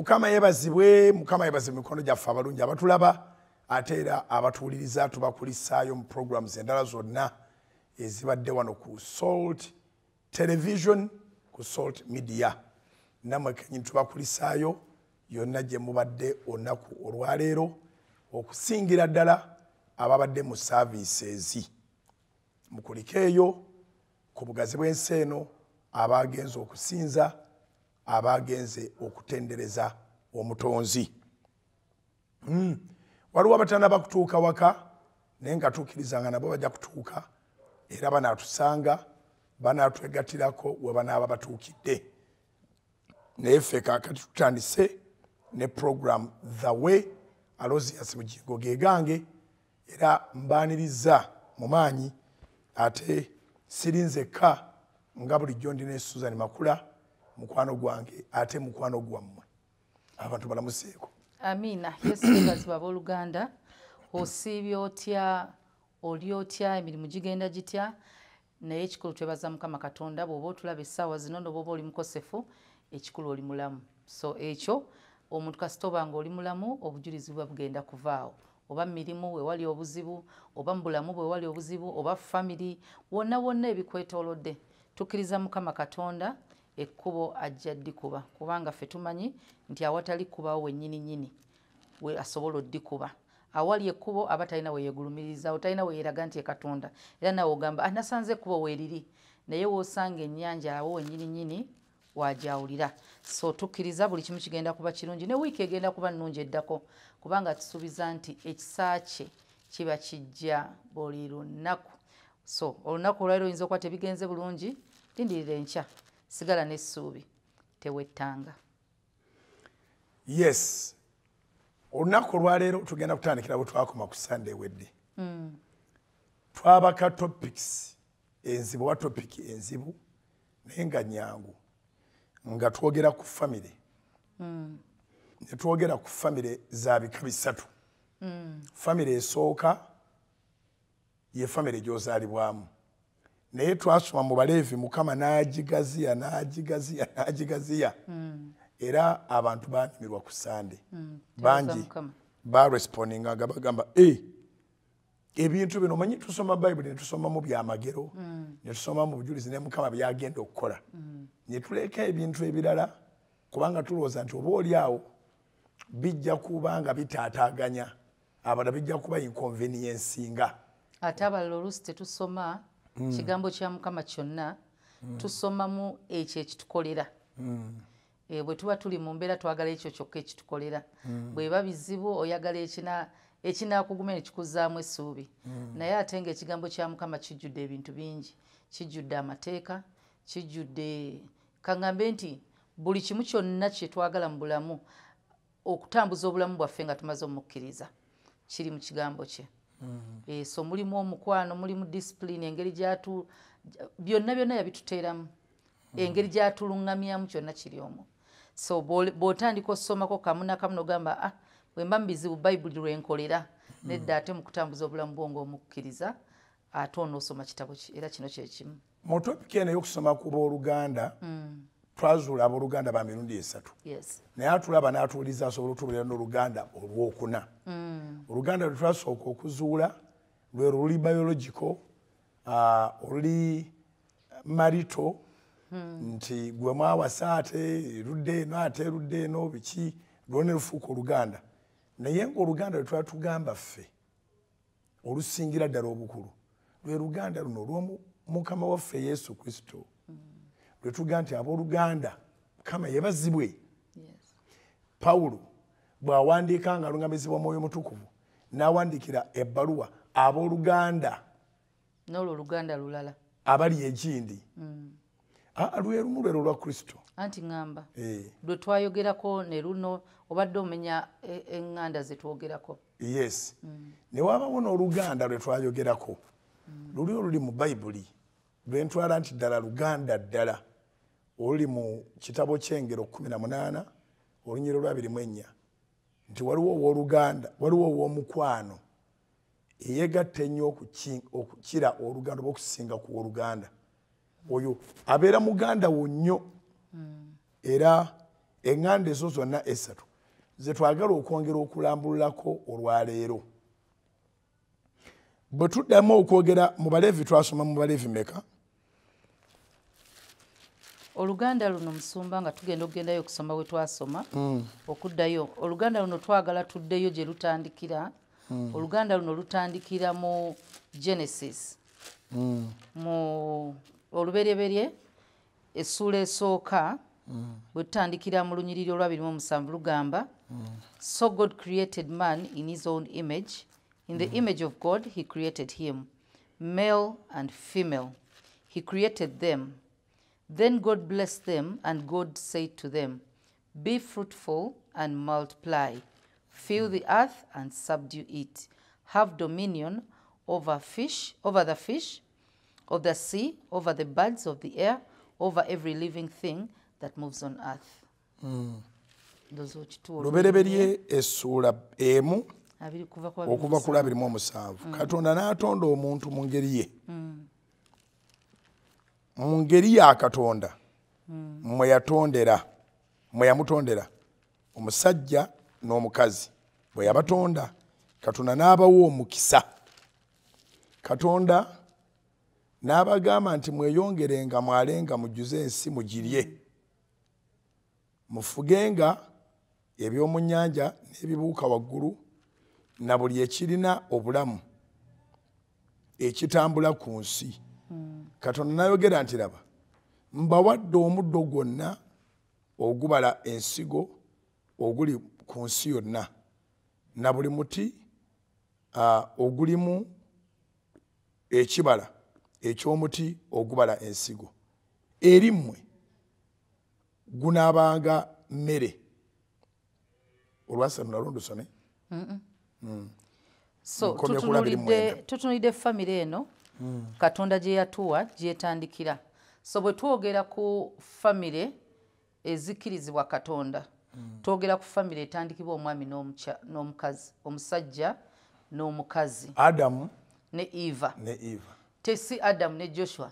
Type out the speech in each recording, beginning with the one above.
mukama yebazibwe mukama yebazibwe mikono gyaffe abalungi abatulaba ate era abatuwuliriza tubakulisaayo mu programs endala zonna ezibadde wano ku salt television ku salt media. Nammwe kenyini tubakulisaayo yonna gye mubadde olunaku olwaleero okusingira ddala ababadde mu services. Mukulike eyo ku bugazi bw'ensi eno abagenze okusinza abagenze okutendereza omutonzi Mm. waliwo abatanaba kutuuka waka naye nga tukkiriza nga nabo bajja kutuuka era banaatusanga banaatwegatirako we banaaba batuukidde naye ffe kaakati tutandise ne program the way alosias bugingo ge gange era mbaaniriza mu maanyi ate sirinzekka nga bulijjo ndi ne susan makula mukwano gwange ate mukwano gwammwe. Abantu balamuseeko amiina yesu yebaziba abooluganda osiibye otya oli otya emirimu gigenda gitya? Naye ekikulu twebaza mukama katonda bw'oba otulaba essaawa zino noba oba oli mukosefu ekikulu oli mulamu. So ekyo omuntu kasita oba nga oli mulamu obujulizi buba bugenda kuvaawo. Oba mirimu wewali obuzibu oba mu bulamu bwewali obuzibu oba famiri wonna wonna ebikwetoolodde. Tukkiriza mukama katonda ekkubo ajja ddikuba kubanga ffe tumanyi nti awatali kubawo wennyini nyini we asobola oddikuba awali ekkubo aba talina weyeegulumiriza talina weyeeraga nti ekatonda era nawe ogamba "Ah, nasanze ekkubo weeriri naye woosanga ennyanja awo wennyini nyini wajawulira so tukkiriza buli kimu kigenda kuba kirungi ne wiiki egenda kuba nnungi eddako kubanga tusuubiza nti ekisa kye kiba kijja buli lunaku. So olunaku olwaliro oyinza okuba tebigenze bulungi lindirira enkya sigala n'essuubi tewettanga. Yes. Olunaku olwaleero tugenda kutandikira bwe twakoma ku sande ewedde twabaka topics enzibu wa topic enzibu naye nga nyangu nga twogera ku famire ne twogera ku famire za bika bisatu. Famire esooka ye famire gyozaalibwamu naye twasoma mu baleevi mukama n'agigaziya n'agigaziya n'agigaziya. Era abantu banyumirwa ku sande. Bangi. Mukama. barespondinga nga bagamba e ebintu bino omanyi tusoma bayibuli netusomamu byamagero netusomamu bujulizi ne mukama byagenda okukola. Netuleka ebintu ebirala kubanga tulowooza nti oba oli awo bijja kuba nga bitaataganya abalala bijja kuba inconveniensinga ate abalala oluusi tetusoma kigambo kya mukama kyonna tusomamu ekyo ekitukolera. Eh, bwe tuba tuli mu mbeera twagala ekyo kyokka ekitukolera. Bweba bizibu oyagala ekina- ekinakuguma ne kikuzaamu essuubi. Naye ate nga ekigambo kya mukama kijjudde ebintu bingi. Kijjudde amateeka kijjudde kaŋŋambe nti buli kimu kyonna kye twagala mu bulamu okutambuza obulamu bwaffe nga tumaze omukkiriza. Kiri mu kigambo kye so mulimu omukwano mulimu disipulini engeri gyatu byonna byonna yabituteeramu. Engeri gyatuluŋŋamyamu kyonna kiri omwo so bw'otandika osomako kamu nakamu nogamba ah bwe mba mu bizibu bayibuli lwenkolera nedda ate mu kutambuza obulamu bwo ng'omukkiriza ate onoosoma kitabo ki era kino kyekimu mu topiki eno ey'okusoma ku booluganda twazuula abooluganda ba mirundi esatu. Yes. Naye atulaba n'atuwuliza asobola otubeera n'oluganda olwokuna. Oluganda lwe twasooka okuzuula lwe luli biological ah, oluli marito nti gwe mwawasa ate erudde eno ate erudde eno biki? Lwone lufuuka oluganda. Naye ngaoluganda lwe twatugamba ffe olusingira ddala obukulu lwe luganda luno olw'omukama waffe yesu kristo lwe tugaa nti abooluganda mukama yebazibwe. Pawulo bw'awandiika nga alungamizibwa mwoyo mutukuvu n'awandiikira ebbaluwa abooluganda. N'olwo oluganda lulala. Abali ekindi Ah, lwe lumu lwero lwa kristo. Anti ŋŋamba Eh, lwe twayogerako ne luno obadde omenya e- eŋŋanda ze twogerako. Yes. Ne wabawo n'oluganda lwe twayogerako. Luli oluli mu bayibuli lwe ntwala nti ddala luganda ddala oluli mu kitabo ky'engero 18 olunyiro lwabirimu ennya nti waliwo owooluganda waliwo ow'omukwano eyegatta ennyo okuki- okukira oluganda oba okusinga ku wooluganda oyo abeera muganda wo nnyo era eŋŋanda ezo zonna esatu ze twagala okwongera okulambululako olwaleero bwe tuddamu okwogera mu baleevi twasoma mu baleevi meka oluganda luno musumba nga tugenda okugendayo okusoma bwe twasoma okuddayo oluganda luno twagala tuddeyo gye lutandikira. Oluganda luno lutandikira mu genesis. Mu olubereberye essuula esooka bwe tutandikira mu lunyiriri olwabiri mu musanvu lugamba so god created man in his own image. In the image of god he created him male and female. He created them Then God blessed them, and God said to them, Be fruitful and multiply, fill the earth and subdue it, have dominion over fish, over the fish of the sea, over the birds of the air, over every living thing that moves on earth. Hmm. Ndowooza okituwa lubereberye essuula emu abiri kuva ku okuva ku omusanvu. Katonda n'atonda omuntu mu ngeri ye hmm. Mu ngeri ya katonda mwe yatondera mwe yamutondera omusajja n'omukazi bwe yabatonda katonda n'abawa omukisa. Katonda n'abagamba nti mweyongerenga mwalenga mujjuze ensi mugirye. Mufugenga eby'omu nnyanja n'ebibuuka waggulu na buli ekirina obulamu ekitambula ku nsi katonda n'ayogera nti raba mbawadde omuddo gwonna ogubala ensigo oguli ku nsi yonna. Na buli muti ogulimu ekibala eky'omuti ogubala ensigo. Eri mmwe gunaabanga mmere. Olwasatu nalwo ndusome. So tutunulidde mwenda. tutunulidde famire eno katonda gye yatuwa gyetandikira so bwe twogera ku famire ezikkirizibwa katonda twogera ku famire etandikibwa omwami n'omukazi omusajja n'omukazi. Adamu ne eva. Ne eva. Tesi adamu ne joshua.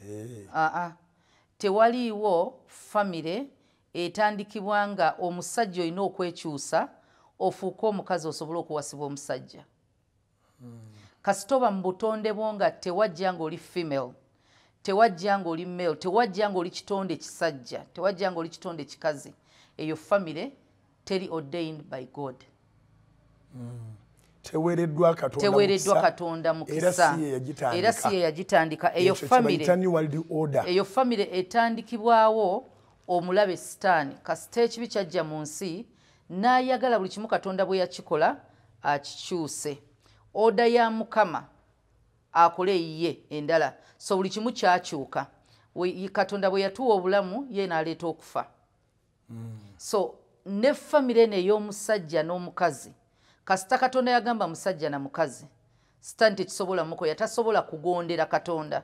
Eh, aa tewaliiwo famire etandikibwa nga omusajja olina okwekyusa ofuuke omukazi osobole okuwasibwa omusajja kasitoba mu butonde bwo nga tewajja nga oli female tewajja nga oli male tewajja nga oli kitonde kisajja tewajja nga oli kitonde kikazi eyo famire teri ordained by god. Teweereddwa katonda teweereddwa mukisa, katonda era mukisa si ye yagitandika. era si ye yagitandika. Eyo famire eyo famire etandikibwawo omulabe sitaani. Kasita ekibi kyajja mu nsi n'ayagala buli kimu katonda bwe yakikola akikyuse oda ya mukama akole ye endala. So buli kimu kyakyuka. Katonda bwe yatuwa obulamu ye n'aleeta okufa. So ne famire eno ey'omusajja n'omukazi. Kasita katonda yagamba musajja na mukazi sitaani tekisobola mukola tasobola kugondera katonda.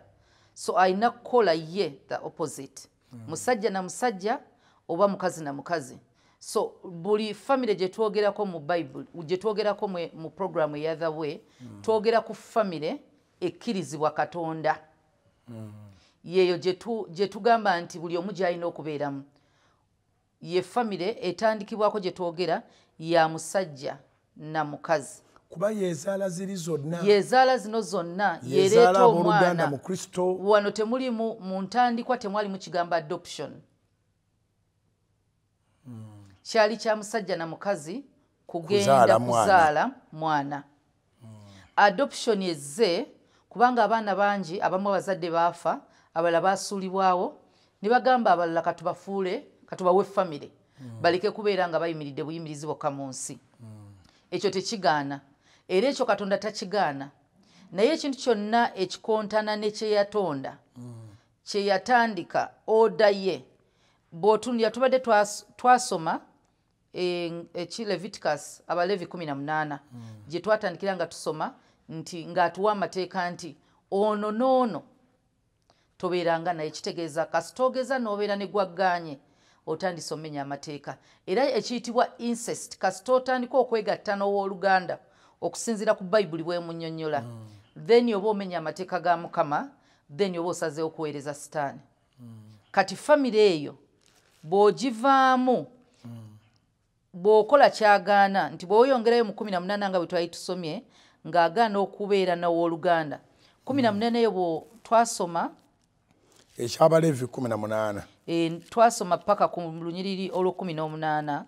So alina kukola ye the opposite. Musajja na musajja oba mukazi na mukazi so buli famire gye twogerako mu bible gye twogerako mwe- mu programu eya the way twogera ku famire ekkirizibwa katonda. Yeeyo gye tu- gye tugamba nti buli omu gy'alina okubeeramu. Ye famire etandikibwako gye twogera ya musajja na mukazi. Kuba yeezaala ziri zonna. Yezaala zino zonna yereeta omwana. Wano temulimu mu ntandikwa temwalimu kigambo adoption kyali kya musajja na mukazi kugenda Kuzaala mwana. adoption ezze kubanga abaana bangi abamu abazadde baafa abalala basuulibwawo ne bagamba abalala katubafuule katubawe famire baleke kubeera nga bayimiridde buyimirizi bokka mu nsi. Ekyo tekigaana. Era ekyo katonda takigaana. Naye ekintu kyonna ekikontana ne kyeyatonda kyeyatandika oda ye. Bw'otunulira tubadde twas- twasoma eki leviticus abalevi 18 gye twatandikira nga tusoma nti ng'atuwa amateeka nti ono n'ono tobeeranga naye kitegeeza kasita ogeza n'obeera ne gwagganye otandise omenya amateeka. Era ekiyitibwa incest kasita otandika okwegatta n'owooluganda okusinziira ku bayibuli bwemunnyonnyola then oba omenya amateeka ga mukama then oba osazeewo okuweereza sitaani. Kati famire eyo bw'ogivaamu bw'okola kyagaana nti bw'oyongerayo mu 18 nga bwe twali tusomye ng'agaana okubeera n'owooluganda. 18 eyo bwe twasoma ekyabaleevi 18 e, twasoma paka ku lunyiriri olw'okumi n'omunaana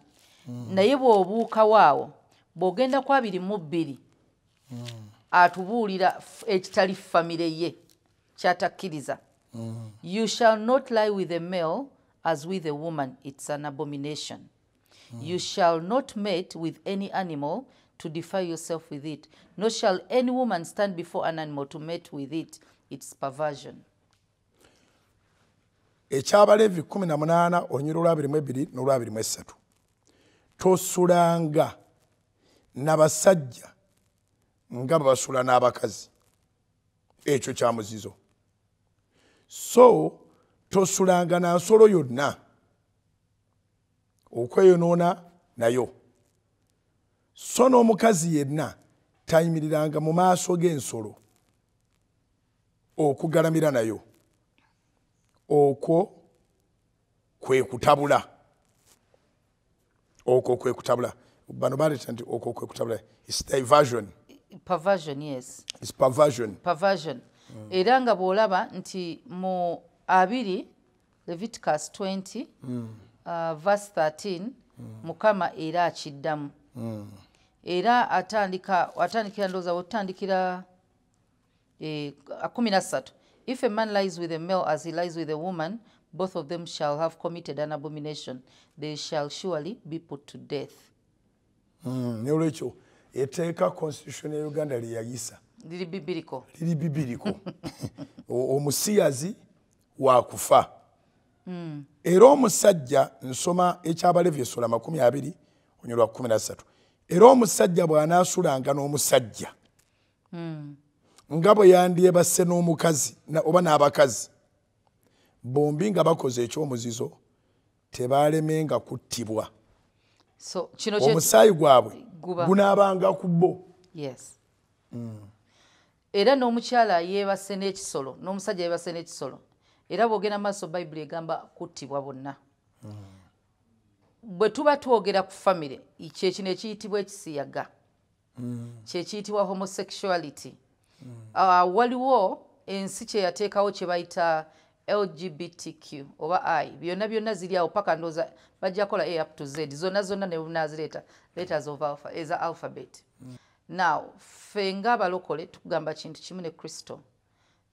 naye bw'obuukawo awo bw'ogenda ku abiri mu bbiri atubuulira f- ekitali famire ye kyatakkiriza. You shall not lie with a male as with a woman. It's an abomination you shall not mate with any animal to defile yourself with it nor shall any woman stand before an animal to mate with it it's perversion. Ekyabaleevi 18 olunyiri olwabirimu n'olwabirimu esatu tosulanga n'abasajja nga bwe basula n'abakazi. Ekyo kya muzizo. So tosulanga na nsolo yonna okweyonoona nayo. So n'omukazi yenna tayimiriranga mu maaso g'ensolo okugalamira nayo. Okwo kwe kutabula. Okwo kwe kutabula. Bano baleeta nti okwo kwe kutabula. Its diversion. Perversion yes. Its perversion. Perversion. Era nga bw'olaba nti mu abiri leviticus 20 uh, verse 13 mukama era akiddamu. Era atandika atandikira ndowooza otandikira eh, kumi na ssatu. If a man lies with a male as he lies with a woman both of them shall have committed an abomination. They shall surely be put to death. Mm, nolwekyo eteeka constitution ya uganda lyeyayisa liri bibiriko liri bibiriko omusiyazi wakufa era omusajja nsoma ekyabalevi esula 20 onyolwa 13 era omusajja bw'anaasulanga n'omusajja nga bwe yandyebase n'omukazi na- oba n'abakazi bombi nga bakoze ekyomuzizo tebalemenga kuttibwa. Omusaayi gwabwe gunaabanga ku bo. Yes. Era n'omukyala yeebase n'ekisolo n'omusajja yeebase n'ekisolo era bw'ogenda maaso bayibuli egamba kuttibwa bonna. Bwe tuba twogera ku famire kyekino ekiyitibwa ekisiyaga. Kyekiyitibwa homosexuality. Ah, waliwo ensi kye yateekawo kye bayita lgbtq oba i byonna byonna ziri awo paka ndooza bajja kola a up to z zonna zonna ne bunazireeta letters of alpha, eza alphabet. Now ffe ngaabalokole tugamba kintu kimu ne kristo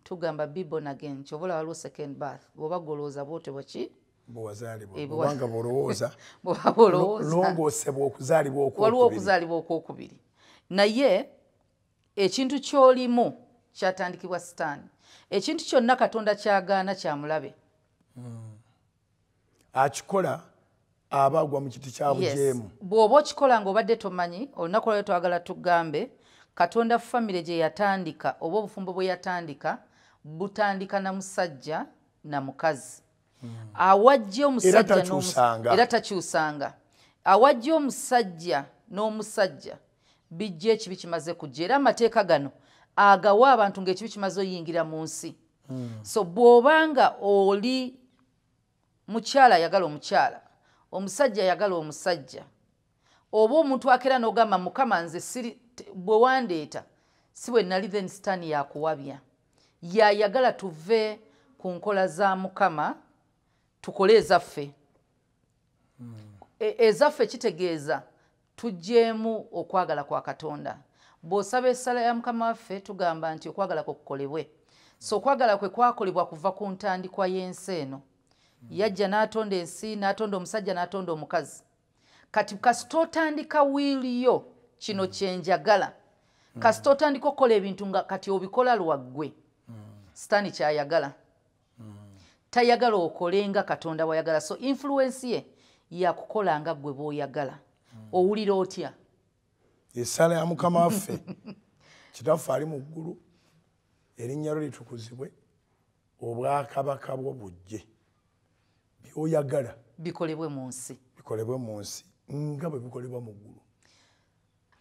tugamba be born again kyova olaba waliwo second birth bw'oba golowooza bwotebwa ki? Bwewazaalibwa bwe- obanga bwolowooza. Longoosebwa okuzaalibwa waliwo okuzaalibwa okwokubiri. Naye ekintu ky'olimu kyatandikibwa sitaani ekintu kyonna katonda kyagaana kyamulabe akikola aba agwa mu kiti kya bujeemu. Bw'oba okikola ng'obadde tomanyi olunaku lwayo twagala tugambe katonda famire gye yatandika oba obufumbo bwe yatandika butandika na musajja na mukazi. Awajja omusajja Era takyusanga. awajja omusajja n'omusajja bijja ekibi kimaze kujja. Era amateeka gano agawa abantu ng'ekibi kimaze oyingira mu nsi. So bw'obanga oli mukyala ayagala omukyala omusajja ayagala omusajja oba omuntu akeera n'ogamba mukama nze siri bwe wandeeta si bwe nali then sitaani yakuwabya yayagala tuve ku nkola za mukama tukole ezaffe. E- ezaffe kitegeeza tugjeemu okwagala kwa katonda. Bw'osaba essala ya mukama waffe tugamba nti okwagala kwe kukolebwe. So okwagala kwe kwakolebwa kuva ku ntandikwa y'ensi eno. Yajja n'atonda ensi n'atonda omusajja n'atonda omukazi. Kati kasita otandika wiiri yo kino kyenjagala kasita otandika okukola ebintu nga kati obikola lwaggwe sitaani kyayagala. Tayagala okole nga katonda wayagala. So influensi ye yakukola nga gwe bw'oyagala owulira otya? Essala ya mukama waffe. Kitaffe ali mu ggulu. Erinnya lyo litukuzibwe. Obwakabaka bwo bujje. Byoyagala. Bikolebwe mu nsi. Bikolebwe mu nsi. Nga bwe bikolebwa mu ggulu.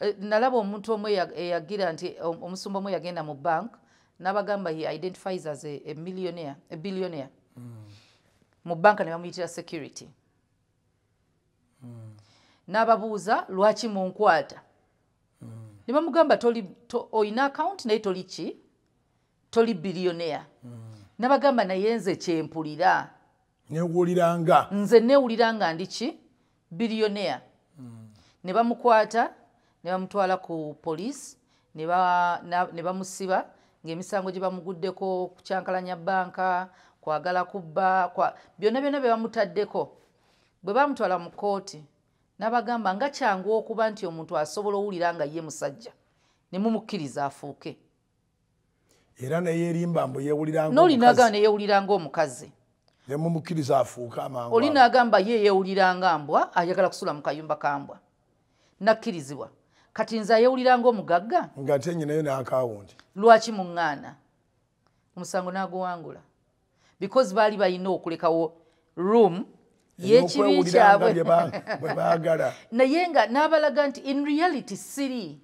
Eh, nalaba omuntu omu eya- eyagira nti om- omusumba omu yagenda mu bank n'abagamba he identifies as a, a millionaire a billionaire. Mu banka ne bamuyitira security. N'ababuuza lwaki munkwata? Ne bamugamba toli- to- olina akawunti naye toli ki? Toli bilioneya nabagamba naye nze kyempulira. Newuliranga. Nze neewulira nga ndi ki? Bilioneya ne bamukwata ne bamutwala ku poliisi ne ba- na- ne bamusiba ng'emisango gye bamuguddeko kukyankalanya banka kwagala kubba kwa- byonna byonna bye bamutaddeko. Bwe bamutwala mu kooti n'abagamba nga kyangu okuba nti omuntu asobola owulira nga ye musajja ne mumukkiriza afuuke. Era neyerimba mbu yewuliranga n'oli n'agamba omukazi, neyewulira ng'omukazi ne mumukkiriza afuuke amangu oli n'agamba ye yeewulira nga mbwa ayagala kusula mu kayumba ka mbwa. Nakkirizibwa kati nze ayewulira ng'omugagga? Nga te nyinayo n'akawunti. Lwaki muŋŋaana omusango n'aguwangula. Because baali balina okulekawo room y'ekibi kyabwe. naye nga n'abalaga nti in reality siri.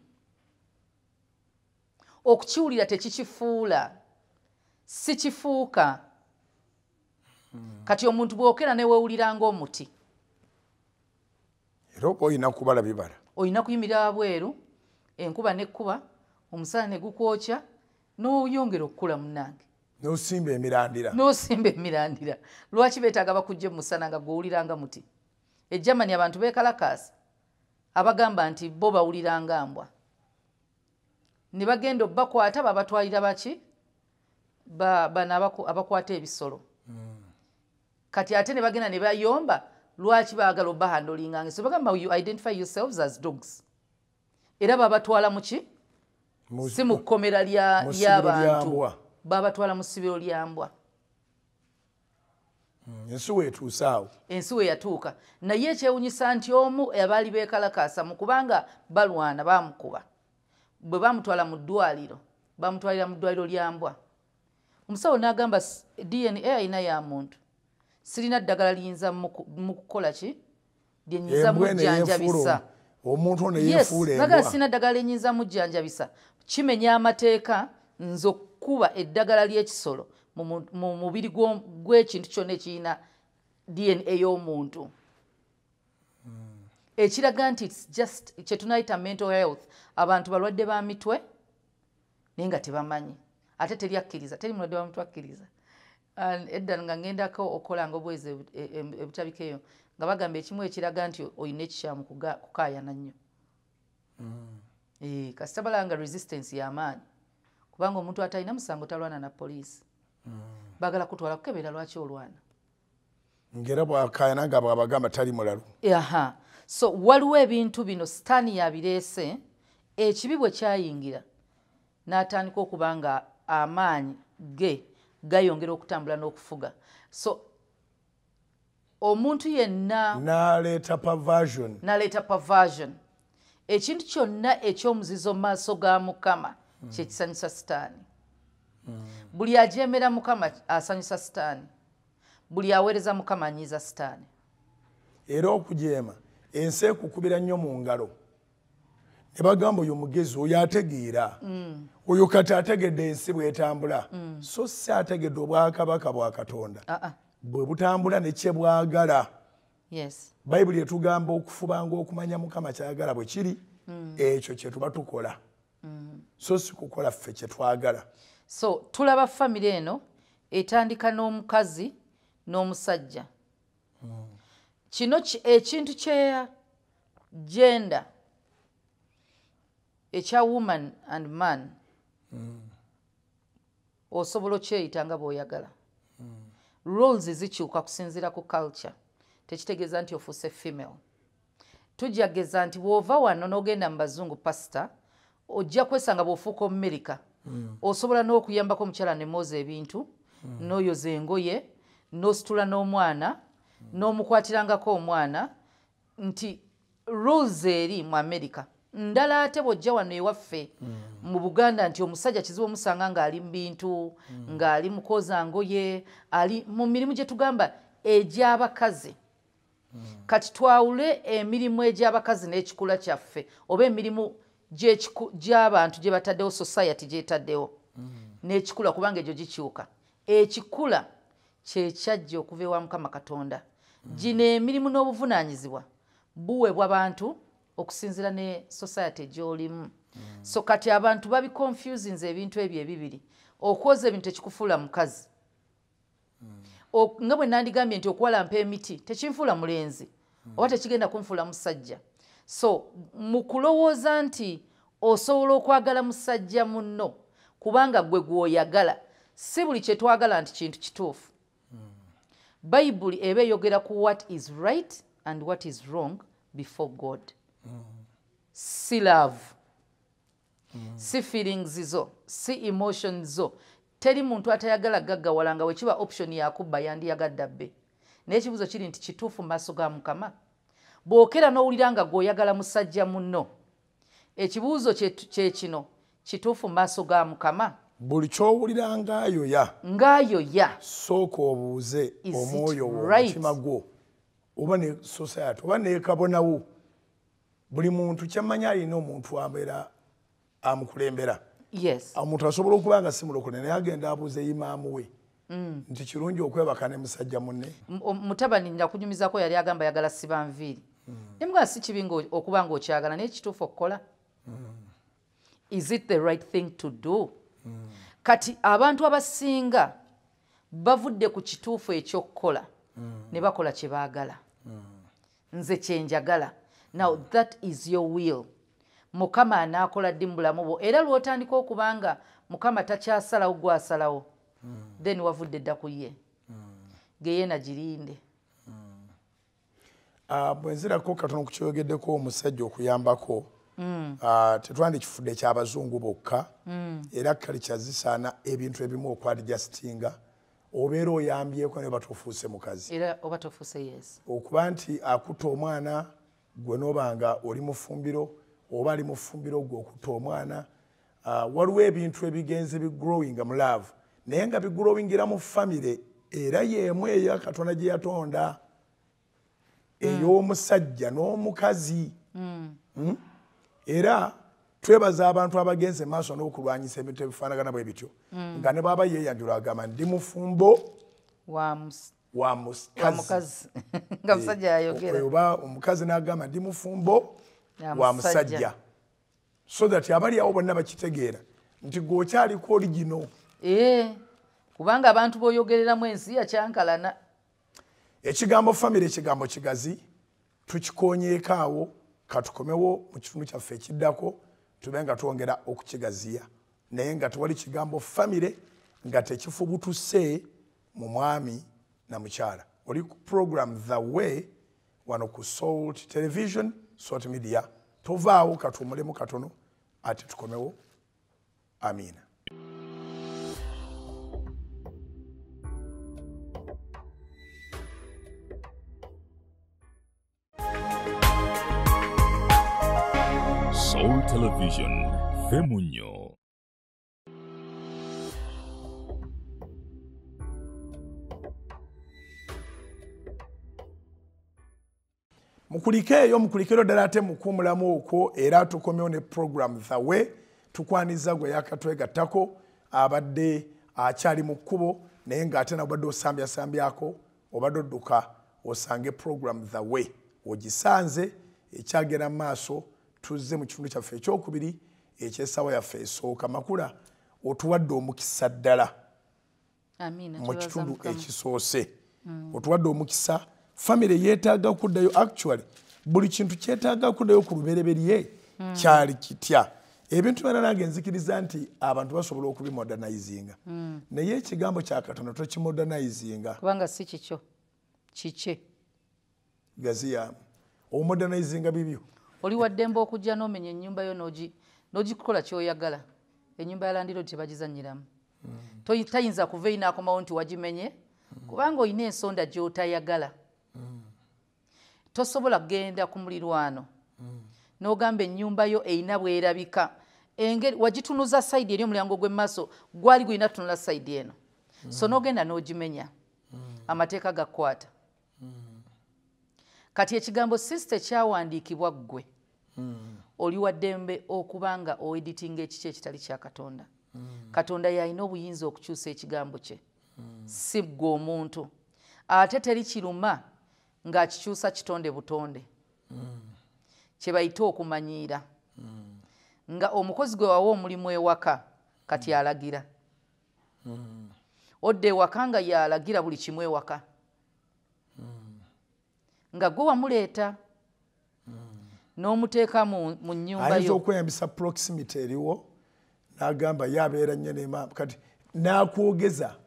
Okukiwulira tekikifuula. Sikifuuka. Kati omuntu bw'okera neweewulira ng'omuti. Era oba olina kubala bibala olina kuyimirira wabweru enkuba nekkuba omusana ne gukwokya n'oyongera okukula munnange. N'osimba emirandira. N'osimba emirandira. Lwaki beetaaga bakujja mu musana nga gwewuliranga muti? Egermany abantu beekalakaasa. Abagamba nti bo bawuliranga mbwa. Ne bagenda obbakwata babatwalira baki? Ba- bano abakwata ebisolo. Kati ate ne bagenda ne bayomba lwaki baagala obbahandolinganga so bagamba you identify yourselves as dogs. Era babatwala muki Mu- si mu kkomera ly'abantu babatwala mu ssibiro lya mbwa. Ensi weetuuse awo. Ensi we yatuuka naye ekyewunyisa nti omu abaali beekalakaasa mu kubanga balwana baamukuba. Bwe baamutwala mu ddwaliro baamutwalira mu ddwaliro lya mbwa. Omusawo n'agamba "S- dna alina ya muntu sirina ddagala liyinza mu ku- mu kukola ki? Lyenyinza mujjanjabisa. omuntu ono embwa. sirina ddagala lyenyinza mujjanjabisa. Kimenya amateeka nze okukuba eddagala ly'ekisolo mu mu- mu mubiri gw'ekintu kyonna ekirina dna y'omuntu. Ekiraga nti its just kyetunayita mental health abantu balwadde ba mitwe naye nga tebamanyi. Ate teri akkiriza teri mulwadde wa mutwe akkiriza edda nga ngendako okolanga obwezi ebu- e- e- ebutabika eyo nga bagamba ekimu ekiraga nti olina ekikyamu kukaayana nnyo. Eh, kasita balanga resistance y'amaanyi kubanga omuntu atalina musango talwana na poliisi. Bagala kutwala kukebera lwaki olwana. Ngera bwakayana nga bwabagamba tali mulalu. Aha. So waliwo ebintu bino sitaani yabireese ekibi bwe kyayingira n'atandika okuba nga amaanyi ge gayongera okutambula n'okufuga. So omuntu yenna n'aleeta perversion. n'aleeta perversion. Ekintu kyonna ekyomuzizo mu maaso ga mukama kyekisanyusa sitaani. Buli ajeemera mukama asanyusa sitaani. Buli aweereza mukama anyiiza sitaani. Era okujeema ensi ekukubira nnyo mu ngalo ne bagamba oyo mugezi oyo ategeera. Oyo kati ategedde ensi bwetambula. So si ategedde obwakabaka bwa katonda. Ah, ah. bwe butambula ne kye bwagala. Bayibuli etugamba okufubanga okumanya mukama kyayagala bwe kiri ekyo kye tuba tukola. So si kukola ffe kye twagala. So tulaba famire eno etandika n'omukazi n'omusajja. Kino ki- ekintu kye genda ekya woman and man. Osobola okyeyita nga bw'oyagala. Roles zikyuka kusinziira ku culture. Tekitegeeza nti ofuuse female. Tujageza nti bw'ova wano n'ogenda mu bazungu pasita ojja kwesanga bw'ofuuka omumerika osobola n'okuyambako omukyala nemooza ebintu n'oyoza engoye n'ositula n'omwana n'omukwatirangako omwana. Nti rules eri mu amerika ndala ate bw'ojja wano ewaffe mu buganda nti omusajja kizibu omusanga ng'ali mu bintu ng'ali mu kwoza ngoye ali mu mirimu gye tugamba egy'abakazi. Kati twawule emirimu egy'abakazi n'ekikula kyaffe oba emirimu gy'abantu gye bataddewo society gyetaddewo n'ekikula kubanga egyo gikyuka. Ekikula kyekyajja okuva ewa mukama katonda. Gino emirimu n'obuvunaanyizibwa buweebwa bantu okusinziira ne society gy'olimu. So kati abantu babiconfusinze ebintu ebyo ebibiri. Okwoza ebintu tekikufuula mukazi. O- nga bwe nandigambye nti okuwalampa emiti tekinfuula mulenzi oba tekigenda kunfuula musajja. So mu kulowooza nti osobola okwagala musajja munno kubanga gwe gwoyagala si buli kye twagala nti kintu kituufu. Bayibuli eba eyogera ku what is right and what is wrong before god si love. Si feelings zo. Si emotions zo. Teri muntu atayagala gaggawala nga wekiba option yakubba yandiyagadda bbe. Naye ekibuzo kiri nti kituufu mu maaso ga mukama. Bw'okera n'owulira nga gweoyagala musajja munno. Ekibuuzo kye- kye kino kituufu mu maaso ga mukama. Buli kyowulira ngaayoya ng'ayoya sooka obuuze omwoyo wo omutima gwo. Oba ne society oba nekabonawo buli muntu kyamanya alina omuntu abeera amukulembera. Yes. Omuntu asobola okuba nga si mulokole naye agenda abuuza imaamu we. Mm. nti kirungi okwebaka ne musajja munne. Mutabani nakunyumizako yali agamba yagala siba nviiri nemugaa si kibi nga o- okuba nga okyagala naye kituufu okukola? Is it the right thing to do? Kati abantu abasinga bavudde ku kituufu ekyokukola ne bakola kye baagala. Nze kyenjagala now that is your will. Mukama anaakola ddi mu bulamu bwo? Era lw'otandika okuba nga mukama takyasalawo gwasalawo then wavudde dda ku ye. Geye nagirinde. Ah, bwe nzirako katono ku kyogeddeko omusajja okuyambako ah, tetwandikifudde ekyabazungu bokka era kalica zisaana ebintu ebimu okwadijasitinga obeera oyambyeko ne batofuuse mukazi oba tofuuse okuba nti akutta omwana gwe noba nga oli mu ffumbiro oba ali mu ffumbiro gwe okutta omwana ah, waliwo ebintu ebigenze bigrowinga mu love. Naye nga bigrowingira mu famire era yeemu eyo katonda gye yatonda ey'omusajja n'omukazi. Mm? era twebaza abantu abagenze maaso n'okulwanyisa ebintu ebifaanagana bwe bityo. Nga ne bwaba yeeyanjula agamba ndi mufumbo wa mukazi. Nga musajja yayogera. oba omukazi n'agamba ndi mufumbo wa musajja. so that abali awo bonna bakitegeera. Nti gweokyaliko oligino ee kubanga abantu boyogereramu ensi yakyankalana ekigambo famire ekigambo kigazi tukikonyeeko awo katukomewo mu kitundu kyaffe ekiddako tube nga twongera okukigaziya. Naye nga tewali kigambo famire nga tekifubutuse mu mwami na mukyala oli program the way wano ku salt television salt media. Tovaawo katuwumulemu katono ate tukomewo. Amiina Soul Television, Femunyo. Mukulike eyo mukulikiro ddala ate mukuumulamu okwo era tukomyewo ne program the way tukwaniza gwe yakatwegattako abadde akyali mu kkubo naye ng'ate nabadde osambyasambyako obadde odduka osange program the way ogisanze ekyagenda mu maaso tuzze mu kitundu kyaffe ekyokubiri ekyesawa yaffe esooka makula otuwadde omukisa ddala mu kitundu ekisoose. Otuwadde omukisa famire yeetaaga kuddayo actually buli kintu kyetaaga kuddayo ku lubereberye kyali kitya? Ebintu byona nange nzikiriza nti abantu basobola okubimodernaizinga naye ekigambo kya katonda tokimodernaizinga kubanga si kikyo kikye. Gaziyamu omodernaizinga bibyo oli waddembe okujja n'omenya ennyumba yo n'ogi- n'ogikukola kyoyagala. Ennyumba ya landiro tebagizanyiramu Toyi- tayinza kuva eyi n'akomawo nti wagimenye? Kubanga olina ensonda gy'otayagala tosobola kgenda ku mulirwano n'ogamba ennyumba yo erina bwerabika. Engeri wagitunuza sayidi eri omulyango gw'emmaaso gwali gulina tunula sayidi eno. So n'ogenda n'ogimenya. Amateeka gakkwata kati ekigambo sisita ekyawandiikibwa ggwe. Oli waddembe okuba nga oeditinga ekiki ekitali kya katonda. Katonda yalina obuyinza okukyusa ekigambo kye. Si ggwe omuntu. Ate teri kiruma ng'akikyusa kitonde butonde. Kye bayita okumanyiira nga omukozi gwe wawa omulimu ewaka kati alagira. Odda ewaka nga yalagira buli kimu ewaka. Nga gwe wamuleeta n'omuteeka mu ayinza yo. Okweyambisa proximity eriwo n'agamba yabeera nnyo ne maama kati n'akwogeza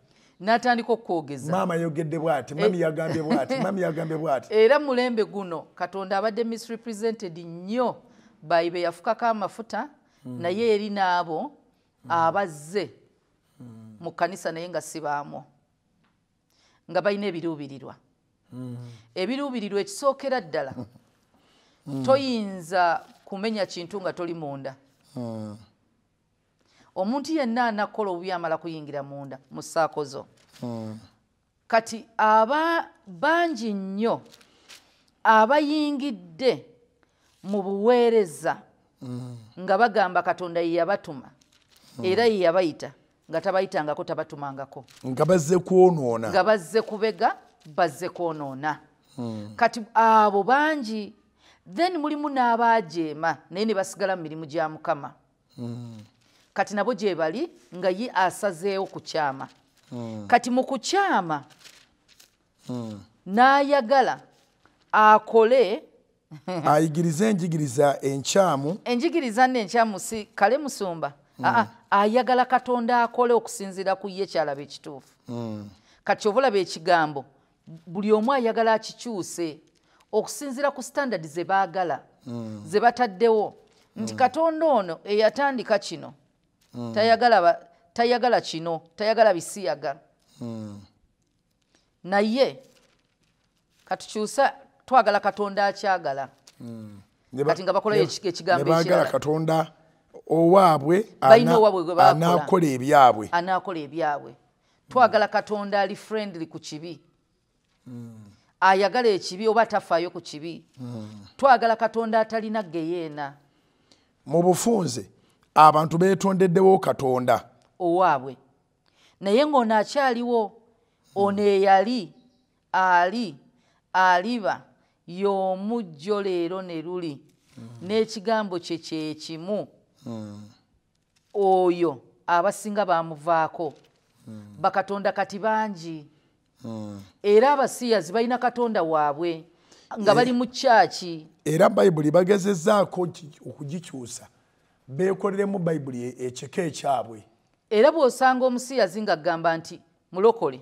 n'atandika okukwogeza maama yogedde bw'ati mami yagambye bw'ati mami yagambye bw'ati. Era mulembe guno katonda abadde misrepresented nnyo bayi be yafukako amafuta naye eri n'abo abazze mu kkanisa naye nga sibaamu nga balina ebiruubirirwa. Ebiruubirirwa ekisookera ddala toyinza kumenya kintu nga toli munda omuntu yenna anakola obubi amala kuyingira munda mu ssaako zo. Kati aba bangi nnyo abayingidde mu buweereza nga bagamba katonda ye yabatuma era ye yabayita nga tabayitangako tabatumangako. Nga bazze kwonoona. Nga bazze kubega bazze kwonoona. Kati abo bangi then mulimu n'abaajeema naye ne basigala mu mirimu gya mukama kati nabo gye bali nga ye asazeewo kukyama kati mu kukyama n'ayagala akole ayigirize enjigiriza enkyamu. Enjigiriza nno enkyamu si kale musumba. Aa, ayagala katonda akole okusinziira ku ye kyalaba ekituufu. Kati oba olaba ekigambo buli omu ayagala akikyuse okusinziira ku standard ze baagala ze bataddewo. Nti katonda ono eyatandika kino tayagala ba- tayagala kino tayagala bisiyaga. Naye katukyusa twagala katonda akyagala. Ba- Kati nga bakolayo ekigambo ekirala. katonda owaabwe Balina ana- owaabwe gwe baakola. anaakola ebyabwe. Anaakola ebyabwe. Twagala katonda ali friendly ku kibi. Ayagala ekibi oba atafaayo ku kibi. Twagala katonda atalina geyeena mu bufunze abantu beetondeddewo katonda. Owaabwe naye ng'ono akyaliwo ono eyali ali aliba y'omujjo leero ne luli. N'ekigambo kye kyekimu oyo abasinga bamuvaako. Bakatonda kati bangi. Era abasiyazi balina katonda waabwe nga bali mu kyaki era bayibuli bagezezaako okugikyusa beekoleremu bayibuli e- ekika ekyabwe. Era bw'osanga omusiyazi ng'agamba nti mulokole.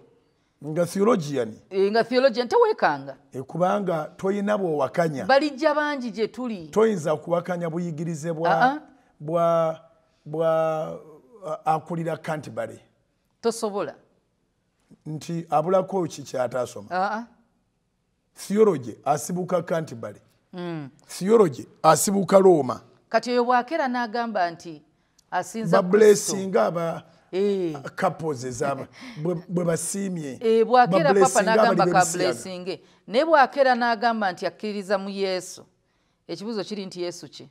Nga theologian eh, nga theologian teweekanga kubanga toyina bwowakanya. Balijja bangi gye tuli. Toyinza kuwakanya buyigirize Ah, bwa ah. bwa bwa a- akulira kantibale tosobola. Nti abulako ki kyataasoma Aa, theology asibuka kantibale Mm. theology asibuka roma kati oyo bwakera n'agamba nti asinza Kristo. babulesinga aba Eh, couples ezaba bwe basiimye eh, bwakera papa n'agamba kabulesinge naye bwakera n'agamba nti akkiririza mu yesu. Ekibuuzo kiri nti yesu ki?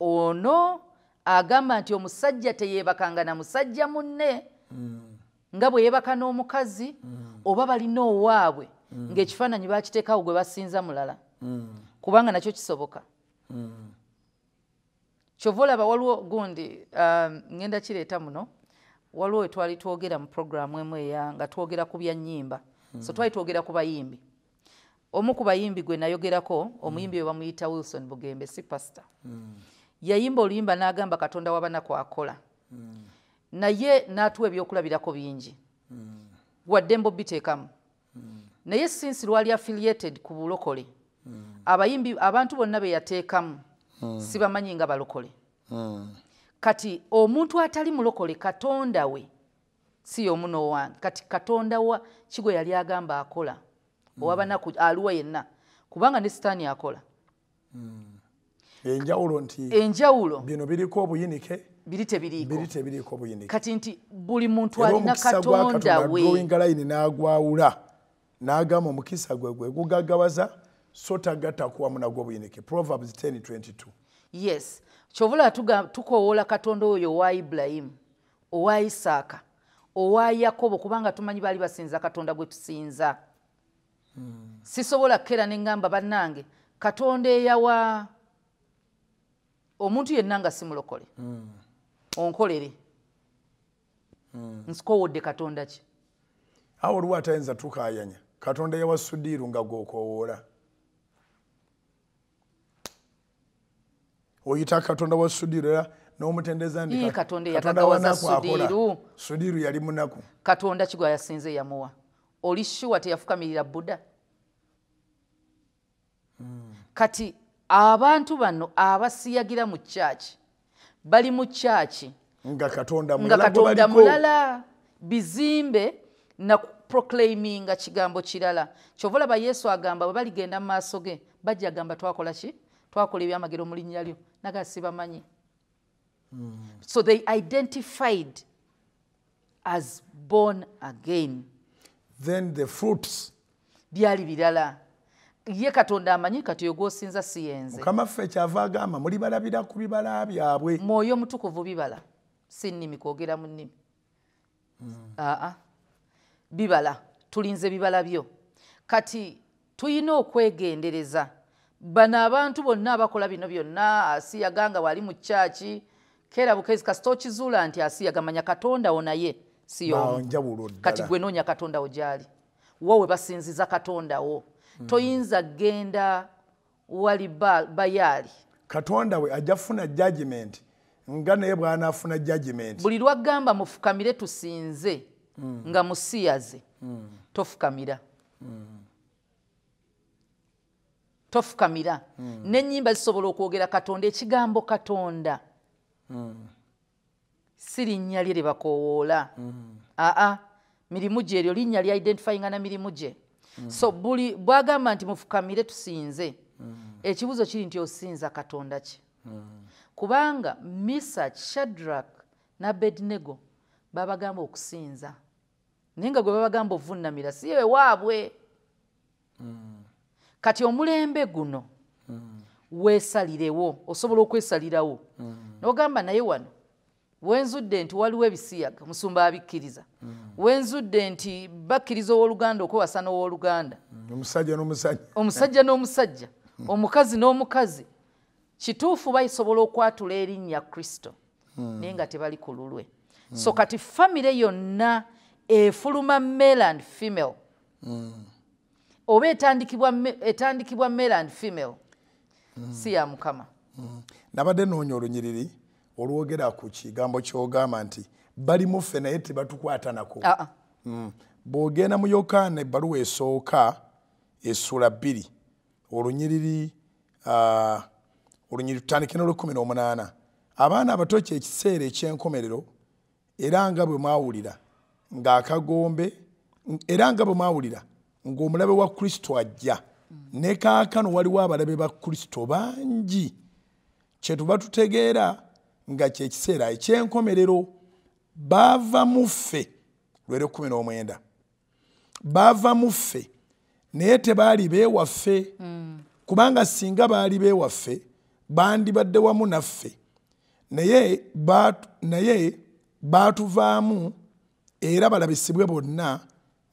Ono agamba nti omusajja teyeebakanga na musajja munne nga bwe yeebaka n'omukazi oba balina owaabwe ng'ekifaananyi bakiteekawo gwe basinza mulala. Kubanga nakyo kisoboka kyova olaba waliwo gundi um, ngenda kireeta muno. Waliwo we twali twogera mu programu emu eya nga twogera ku bya nnyimba. So twali twogera ku bayimbi. Omu ku bayimbi gwe nayogerako omuyimbi we bamuyita wilson bugembe si pasita yayimba oluyimba n'agamba katonda w'abanaku akola. Naye n'atuwa ebyokulabirako bingi. Wadde mbobiteekamu naye sinsi lwali affiliated ku bulokole abayimbi abantu bonna be yateekamu sibamanyi nga balokole. Kati omuntu atali mulokole katonda we si y'omu n'owange. Kati katonda wa kigwe yali agamba akola? Owabanaku aluwa yenna. Kubanga ne sitaani akola. Enjawulo nti enjawulo. bino biriko obuyinike? Biri tebiriiko. Kati nti buli muntu alina katonda we n'agwawula n'agamba omukisa gwe gwe gugaggawaza so tagatta kuwamu nagwo obuyinike proverbs 1022 yes. Kyovula tukoowoola katonda oyo owa ibulayimu owa isaaka owa yakobo kubanga tumanyi baali basinza katonda gwe tusinza. Sisobola kera neŋŋamba bannange katonda eyawa omuntu yenna nga simulokole onkolere. Nsikowodde katonda ki? Awo oluwo atayinza tukayanya katonda yawa sudiiru nga gwokowoola oyita katonda wa sudiiru era n'omutendeza Ii, Katonda eyagagawaza Sudiiru. sudiiru yali munaku. Katonda kigwa yasinze yamuwa? Oli shuwa teyafukamirira buda kati abantu bano abasiyagira mu kyaki bali mu kyaki nga katonda mulala bizimbe na proclaiminga kigambo kirala. Kyova olaba yesu agamba bwe baligenda mu maaso ge bajja agamba twakola ki? Twakola ebyamagero mu linnya lyo naga sibamanyi so they identified as born again. Then the fruits. Byali birala. Ye katonda amanyi kati oyo gwosinza si yenze mukama ffe kyava agamba muli balabira ku bibala byabwe. Mwoyo mutukuvu bibala. Si nnimi kwogera mu nnimi. Aa. Bibala tulinze bibala byo. Kati tulina okwegendereza bano abantu bonna abakola bino byonna asiyaga nga wali mu kyaki keera bukezi kasita okizuula nti asiyaga manya katonda wo naye si Bawo y'omu njawulo kati ddala gwe noonya katonda wo gyali. Wo we basinziza katonda wo. Toyinza genda wali Ba- bayaali. Katonda we ajja funa judgment nga naye bw'anaafuna judgment buli lwagamba mufukamire tusinze nga musiyaze tofukamira tofukamira. N'ennyimba zisobola okwogera katonda ekigambo katonda. Si linnya lye lye bakoowoola aa mirimu gye eryo linnya lya identifyinga na mirimu gye. So buli bwagamba nti mufukamire tusinze ekibuzo kiri nti osinza katonda ki? Kubanga misach shadrak ne abednego babagamba okusinza. Naye nga gwe babagamba ovunamira si ewaabwe kati omulembe guno weesalirewo osobola okwesalirawo. Nogamba naye wano wenzudde nti waliwo ebisiyaga musumba abikkiriza. Wenzudde nti bakkiriza owooluganda okwewasa n'owooluganda omusajja n'omusajja. Omusajja n'omusajja omukazi n'omukazi kituufu basobola okwatula erinnya kristo naye nga tebali ku lulwe. So kati famire yonna efuluma male and female oba etandikibwa male and female si ya mukama. Nabadde noonya olunyiriri olwogera ku kigambo kyogamba nti bali muffe naye tebatukwata nako aa Mm. bw'ogenda mu yokaana ebbaluwa esooka essula bbiri. Olunyiriri ah, olunyiriri tutandike n'olwekumi n'omunaana. Abaana abato kye kiseera eky'enkomerero era nga bwe mwawulira ng'akagombe era nga bwe mwawulira ng'omulabe wa kristo ajja. Ne kaakano waliwo abalabe ba kristo bangi. Kyetuba tutegeera nga kyekiseera ekyenkomerero baava mu ffe lwero kumi n'omwenda. Baava mu ffe naye tebaali beewaffe. Kubanga singa baali beewaffe bandibadde wamu naffe. Naye baatuvaamu era balabisibwe bonna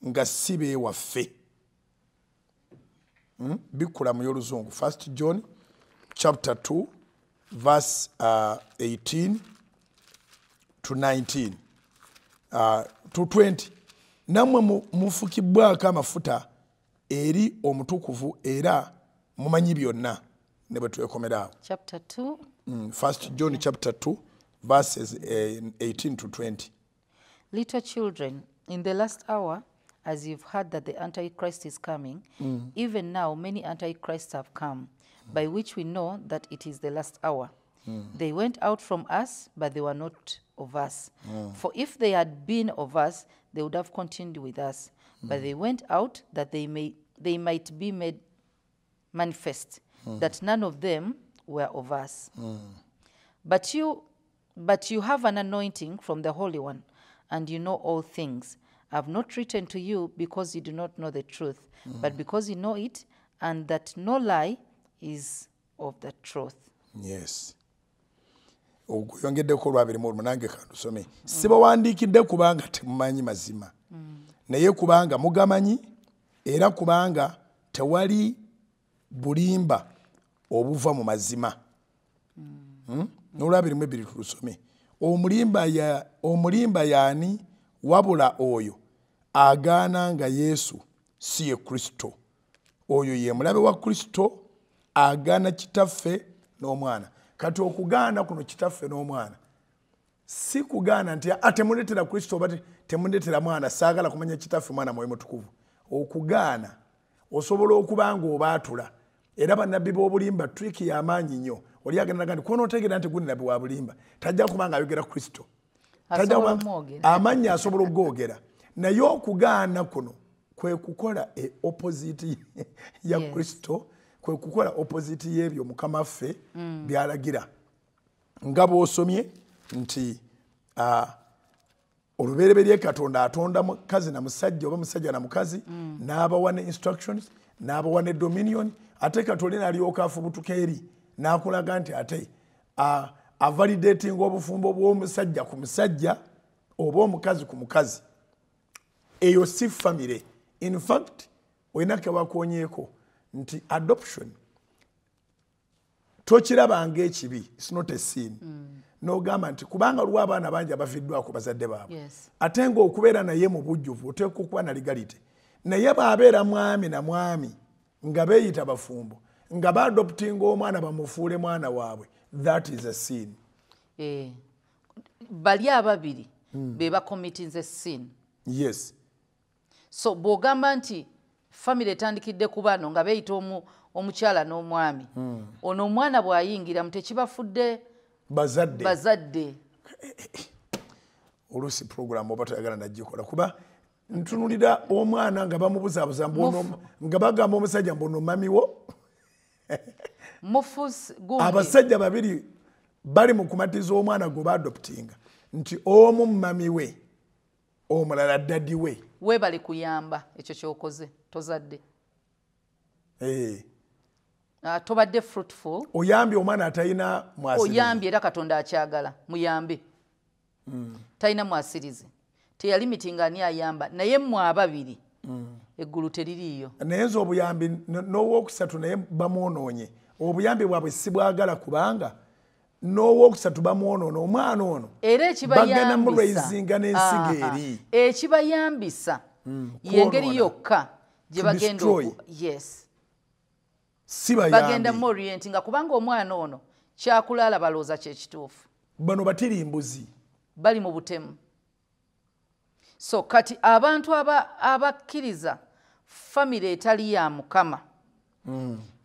nga si beewaffe Mm, bikkula mu y'oluzungu. 1 john chapter 2 verse uh, 18 to 19 uh, to 20 nammwe mu- mufukibwako amafuta eri omutukuvu era mumanyi byonna ne bwe twekomerawo chapter 2 mm, 1 john chapter 2 verses eh, 18 to 20 Little children, in the last hour, as you've heard that the Antichrist is coming, mm. even now many Antichrists have come, mm. by which we know that it is the last hour. Mm. They went out from us, but they were not of us. For if they had been of us, they would have continued with us. But they went out that they may they might be made manifest, that none of them were of us. But you, but you have an anointing from the Holy One, and you know all things. I have not written to you because you do not know the truth, but because you know it, and that no lie is of the truth. yes. Ogweyongeddeko olwabiri mu olumu nange kandusome sibawandiikidde kubanga temumanyi mazima. Naye kubanga mugamanyi era kubanga tewali bulimba obuva mu mazima. Hmm? nolwa birimu ebiri tulusome. Omulimba yaani wabula oyo agaana nga yesu si ye kristo. Oyo ye mulabe wa kristo agaana kitaffe n'omwana. Kati okugaana kuno kitaffe n'omwana si kugaana nti "Ah, temuleetera kristo oba te- temuleetera mwana saagala kumanya kitaffe mwana mwoyo mutukuvu. Okugaana osobola okuba nga obaatula. Era bannabbi b'obulimba triki y'amaanyi nnyo. Oli agenda naga nti kuba nootegeera nti guli nabbi wa bulimba tajja kuba nga ayogera kristo amannya asobola okugogera naye okugaana kuno kwe kukola e opposite ya Yes. kristo kwe kukola opposite y'ebyo mukama ffe byalagira. Nga bw'osomye nti ah, olubereberye katonda atonda mukazi na musajja oba musajja na mukazi n'abawa ne instructions n'abawa ne dominion ate katoli n'alyoka afubutuka eri n'akulaga nti ate ah, avalidatinga obufumbo bw'omusajja ku musajja oba omukazi ku mukazi. Eyo si famire in fact olina kebakonyeeko nti adoption tokirabanga ekibi its not a sin. N'ogamba nti kubanga lwa abaana bangi abafiddwako bazadde baabwe Yes. ate ngaokubeera naye mu bujjuvu oteeka okuba na legalite naye bw'abeera mwami na mwami nga beeyita bafumbo nga baadoptinga omwana bamufuule mwana waabwe that is a sin. Eh, bali ababiri be bakomitinze sin. Yes. So bw'ogamba nti famire etandikidde ku bano nga beeyita omu- omukyala n'omwami. Ono omwana bw'ayingiramu tekibafudde bazadde. oluusi puroguramu oba toyagala nagikola. Kuba ntunulira omwana nga bamubuzaabuza ono- nga bagamba omusajja mbu ono mamiwo mufus gundi abasajja babiri bali mu kumatiza omwana gwe baadoptinga. Nti omu mami we omulala dadi we. Weebale kuyamba ekyo kyokoze tozadde. Eh, Ah, tobadde fruitful. Oyambye omwana atalina oyambye era katonda akyagala muyambe. Talina mwasirizi teyalimitinga ani ayamba naye mmwe ababiri. Eggulu teririiyo. Naye nze obuyambi n- n'owookusatu naye bamwonoonye obuyambi bwabwe si bwagala kubanga n'owookusatu bamwonoona omwana ono era bagenda mulwaizinga n'ensiga eri. Ekibayambisa yengeri kwonoona. yokka gye bagenda yes. Bagenda muorientinga kubanga omwana ono kyakulaala balooza kyekituufu bano batirimbuzi bali mu butemu. So kati abantu aba- abakkiriza famire etali ya mukama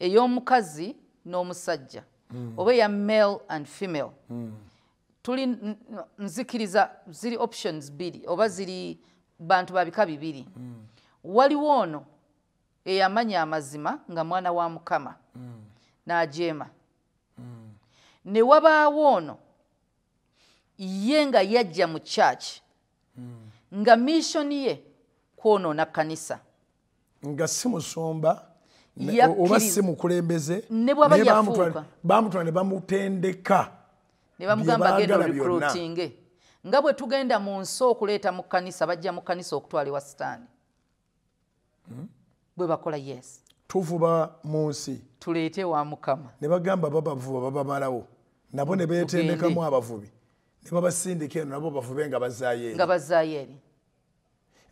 ey'omukazi n'omusajja oba eya male and female. Tuli n- n- nzikiriza ziri options bbiri oba ziri bantu babika bibiri. Waliwo ono eyamanya amazima nga mwana wa mukama n'ajeema. Ne wabaawo ono ye nga yajja mu church nga missoni ye kwonoona kanisa. Nga si musumba. Oba si mukulembeze bamutwala- ne bamutendeka. Ne bamugamba genda recruiting nga bwe tugenda mu nsi okuleeta mu kanisa bajja mu kanisa okutwala ewa sitaani. Bwe bakola yes. Tuvuba mu nsi. Tuleete wa mukama. Ne bagamba babavuba babamalawo nabo ne beetendekamu abavubi. Ne babasindika eno nabo bavube nga bazaayo eri. Nga bazaayo eri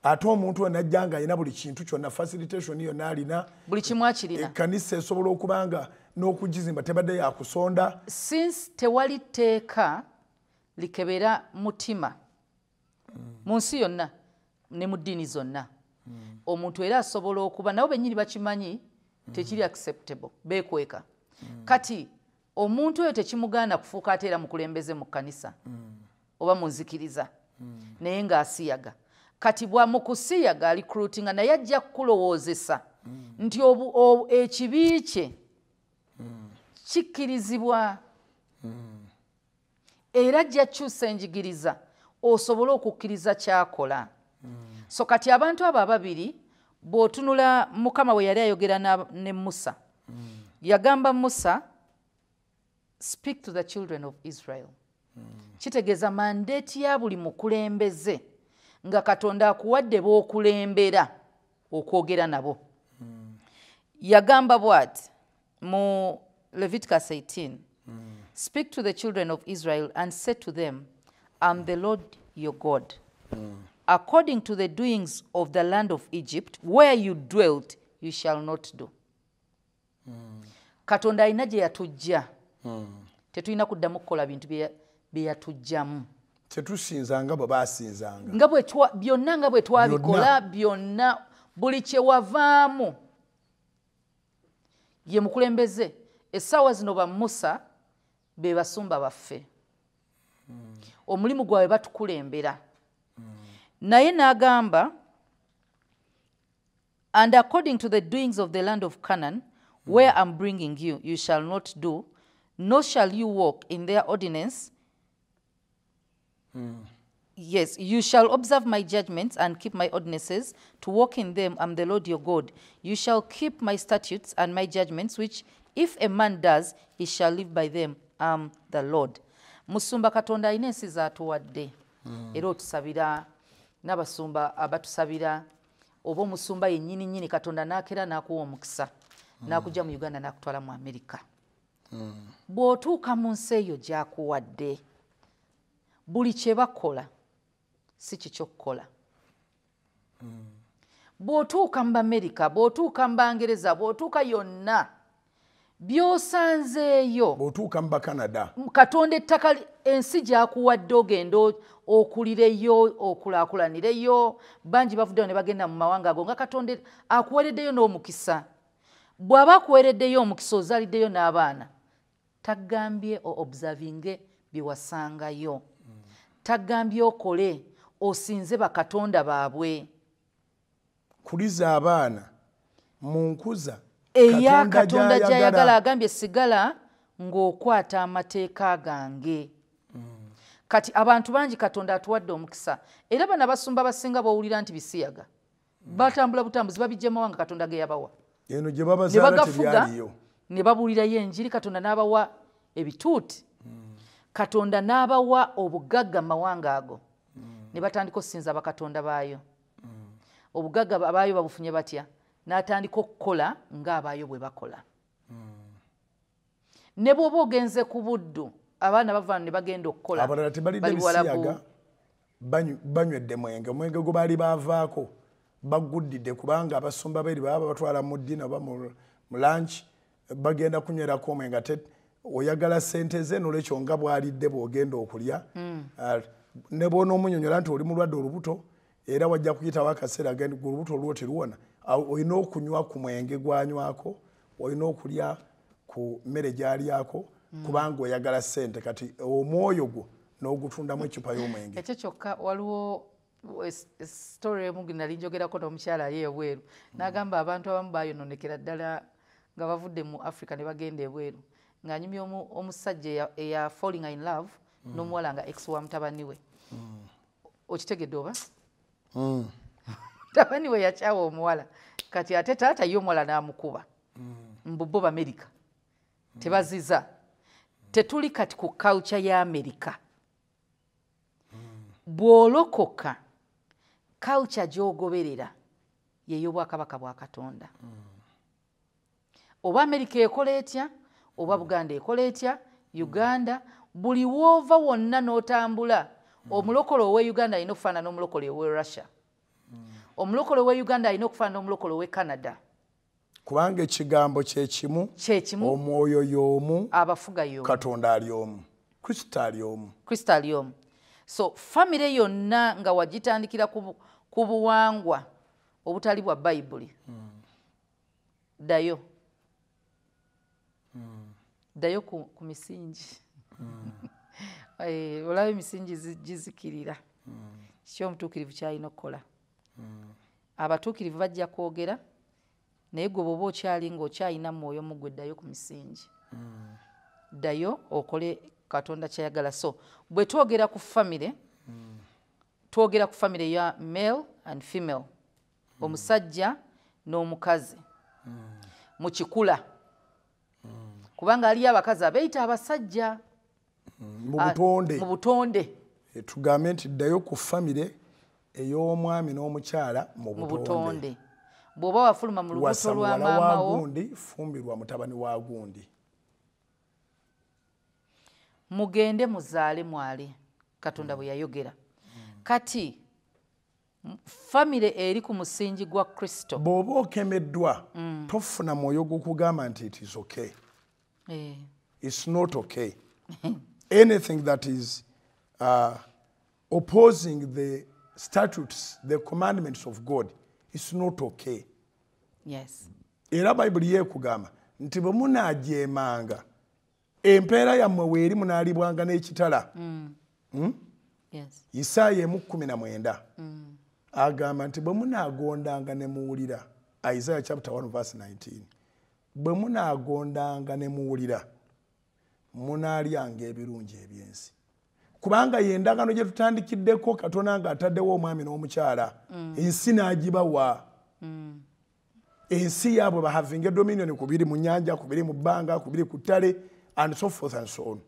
ate omuntu ono ajja nga alina buli kintu kyonna facilitation yonna alina. Buli kimu akirina. Ekkanisa esobola okuba nga n'okugizimba tebadde yakusonda since tewali tteeka likebera mutima mu nsi yonna ne mu ddiini zonna omuntu era asobola okuba nabo bennyini bakimanyi tekiri acceptable beekweka. Kati omuntu oyo tekimugaana kufuuka ate era mukulembeze mu kkanisa oba munzikiriza naye ng'asiyaga kati bwa mu kusiyaga alikrutinga naye ajja kukulowoozesa nti obu- o- ekibi kye kikkirizibwa. Era ajja kyusa enjigiriza osobole okukkiriza kyakola. So kati abantu abo ababiri bw'otunula mukama we yali ayogera ne musa yagamba musa speak to the children of israel. Kitegeeza mandeeti ya buli mukulembeze nga katonda akuwadde b'okulembera okwogera nabo. Yagamba bw'ati mu leviticus 18 speak to the children of israel and say to them am the lord your god. According to the doings of the land of egypt where you dwelt you shall not do. Katonda alina gye yatujja tetulina kuddamu kukola bintu bye yatujjamu tetusinza nga bwe basinzanga. Nga byonna nga bwe twabikola byonna. buli kyewavaamu ye mukulembeze essaawa zino ba musa be basumba baffe. Omulimu gwabwe batukulembera. Naye n'agamba and according to the doings of the land of canaan where i'm bringing you you shall not do nor shall you walk in their ordinance Yes, you shall observe my judgments and keep my ordinances to walk in them. I'm the Lord your God. You shall keep my statutes and my judgments, which if a man does, he shall live by them. I'm the Lord. Musumba Katonda alina ensi z'atuwadde hmm. era otusabira n'abasumba abatusabira oba omusumba yennyini nnyini katonda n'akera n'akuwa omukisa hmm. n'akugya mu uganda n'akutwala mu amerika hmm. bw'otuuka mu nsi eyo gy'akuwadde buli kye bakola si kikyokukola bw'otuuka mu bamerika bw'otuuka mu bangereza bw'otuuka yonna by'osanzeeyo. Bw'otuuka mu bakanada katonda ettaka ensi gyakuwadde ogenda okulireyo okulaakulanireyo bangi bavuddeyo ne bagenda mu mawanga ago nga katonda akuwereddeyo n'omukisa. Bw'aba akuwereddeyo omukisa ozaaliddeyo n'abaana tagambye o observinge bye wasangayo tagambye okole osinze bakatonda baabwe. Kuliza abaana mu nkuza eya katonda gy'ayagala. agambye sigala ng'okwata amateeka gange. Kati abantu bangi katonda atuwadde omukisa era bano abasumba basinga bawulira nti bisiyaga. Batambula butambuzi babijja mawanga katonda ge yabawa. Eno gye babazaala tebyaliyo. ne babuulirayo enjiri katonda n'abawa ebituuti katonda n'abawa obugagga mawanga ago. Ne batandika okusinza bakatonda baayo. Obugagga abaayo babufunye batya? N'atandika okukola ng'abaayo bwe bakola. Ne bw'oba ogenze ku buddu abaana bavaano ne bagenda okukola abalala tebalidde bisiyaga. banywedde mwenge. Omwenge gwe baali baavaako baguddidde kubanga abasumba beri baba batwala mu ddina oba mu lanchi bagenda kunywerako omwenge ate oyagala sente ze nolwekyo nga bwalidde bwogenda okulya Ah, ne bwonoomunyonyola nti oli mulwadde olubuto era wajja kuyitawo akaseera olubuto olwo teruwona awo olina okunywa ku mwenge gwanywako olina okulya ku mmere gyalyako kubanga oyagala sente. Kati omwoyo gwo n'ogutundamu ecupa y'omwenge. Ekyo kyokka waliwo es- story emu nali njogerako n'omukyala ali ebweru. N'agamba abantu abamu bayononekera ddala nga bavudde mu africa ne bagenda ebweru ng'anyumya omu- omusajja eya- eya falling in love n'omuwala nga ex wa mutabani we. Okitegedde oba? Mutabani we yakyawa omuwala. Kati ate taata ye omuwala n'amukuba. Mbubo bamerika. Tebaziza. Tetuli kati ku culture ya amerika. Bw'olokoka culture gy'ogoberera yey'obwakabaka bwa katonda. Oba amerika ekola etya oba buganda ekola etya uganda buli woova wonna n'otambula omulokole ow'e uganda alina okufaanana n'omulokole ow'e russia. Omulokole ow'e uganda alina okufaanana n'omulokole ow'e canada. Kubanga ekigambo kye kimu kyekimu omwoyo y'omu abafuga yo katonda ali omu kristo ali omu. Kristo ali omu. So famire yonna nga wagitandikira ku bu- ku buwangwa obutali bwa bayibuli ddayo ddayo ku, ku misingi. Eh, olaba emisingi zi- gizikirira. Kiki omutuukirivu kyalina okukola. Abatuukirivu bajja kwogera naye gwe bwoba okyali ng'okyalina mwoyo mugwe ddayo ku misingi. Ddayo okole katonda kyayagala. So bwe twogera ku famire twogera ku famire ya male and female. Omusajja n'omukazi. Mu kikula kubanga aliyo abakazi abeeyita abasajja. Mu butonde. Mu butonde. Eh, tugambe nti ddayo ku famire ey'omwami n'omukyala mu butonde. bw'oba wafuluma mu lubuto lwa wa maamawo gundi fumbirwa mutabani wa gundi. Mugende muzaale mwale katonda bwe yayogera. Kati famire eri ku musingi gwa kristo. Bw'oba okemeddwa tofuna mwoyo gwokugamba nti it is okay Eh, it's not okay. Anything that is uh, opposing the statutes the commandments of god is not okay. Yes. Era bayibuli yeekugamba nti bwe munaajeemanga empeera yammwe weeri munaalibwanga n'ekitala. Yes. Isaaya emu kumi na mwenda. Agamba nti bwe munaagondanga ne muwulira isaiah chapter 1 verse 19 bwe munaagondanga ne muwulira munaalyanga ebirungi ebyensi. Kubanga ye endagaano gye tutandikiddeko katonda ng'ataddewo omwami n'omukyala ensi n'agibawa. Ensi yaabwe bahavinga edominion ku biri mu nyanja ku biri mu bbanga ku biri ku ttale and so forth and so on.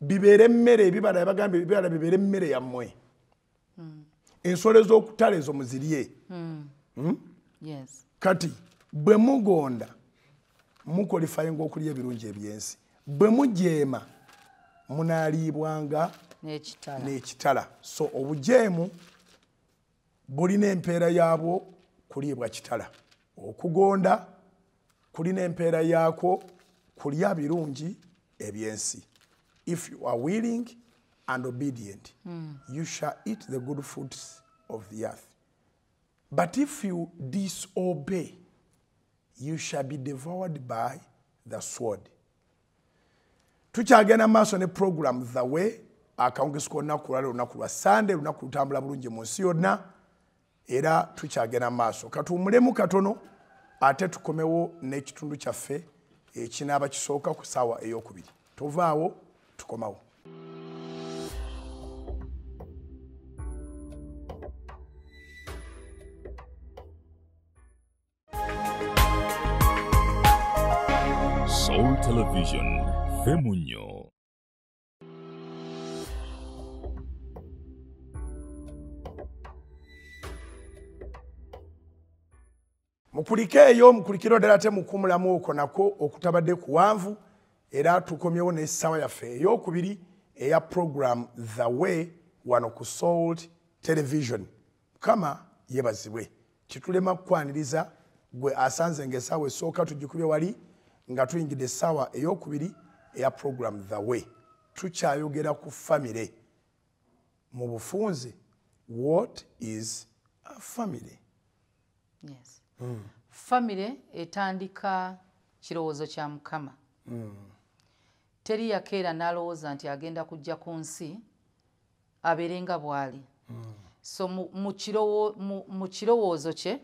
Bibeere emmere ebibala ebagamba ebibala bibeere emmere yammwe. Ensolo ez'okutala ezo muzirye. Yes. Kati bwe mugonda mukolifayinga okulya ebirungi ebyensi. Bwe mujeema munaaliibwanga n'ekitala. so obujeemu bulina empeera yaabwo kuliibwa kitala. Okugonda kulina empeera yaakwo kulya birungi ebyensi. If you are willing and obedient you shall eat the good fruits of the earth. But if you disobey you shall be devoured by the sword. Tukyagenda mu maaso ne program the way akawungisi kolunaku lwali olunaku lwa sande bulungi mu nsi yonna era tukyagenda mu maaso. Katuwumulemu katono ate tukomewo n'ekitundu kyaffe ekinaaba kisooka ku ssaawa ey'okubiri. Tovaawo tukomawo Television, Femunyo. mukulike eyo mukulikiro ddala te mukumulamu okwo nako okutabadde kuwanvu era tukomyewo n'essaawa yaffe ey'okubiri eya program the way wano ku sold television mukama yeebazibwe kitulema kukwaniriza gwe asanze ng'essaawa esooka tugikubye wali nga tuyingidde essaawa ey'okubiri eya program the way. Tukyayogera ku famire mu bufunze what is a family? Yes. Famire etandika kirowoozo kya mukama. Teri yakeera n'alowooza nti agenda kujja ku nsi abeere nga bw'ali so kirowo- mu- mu kirowoozo kye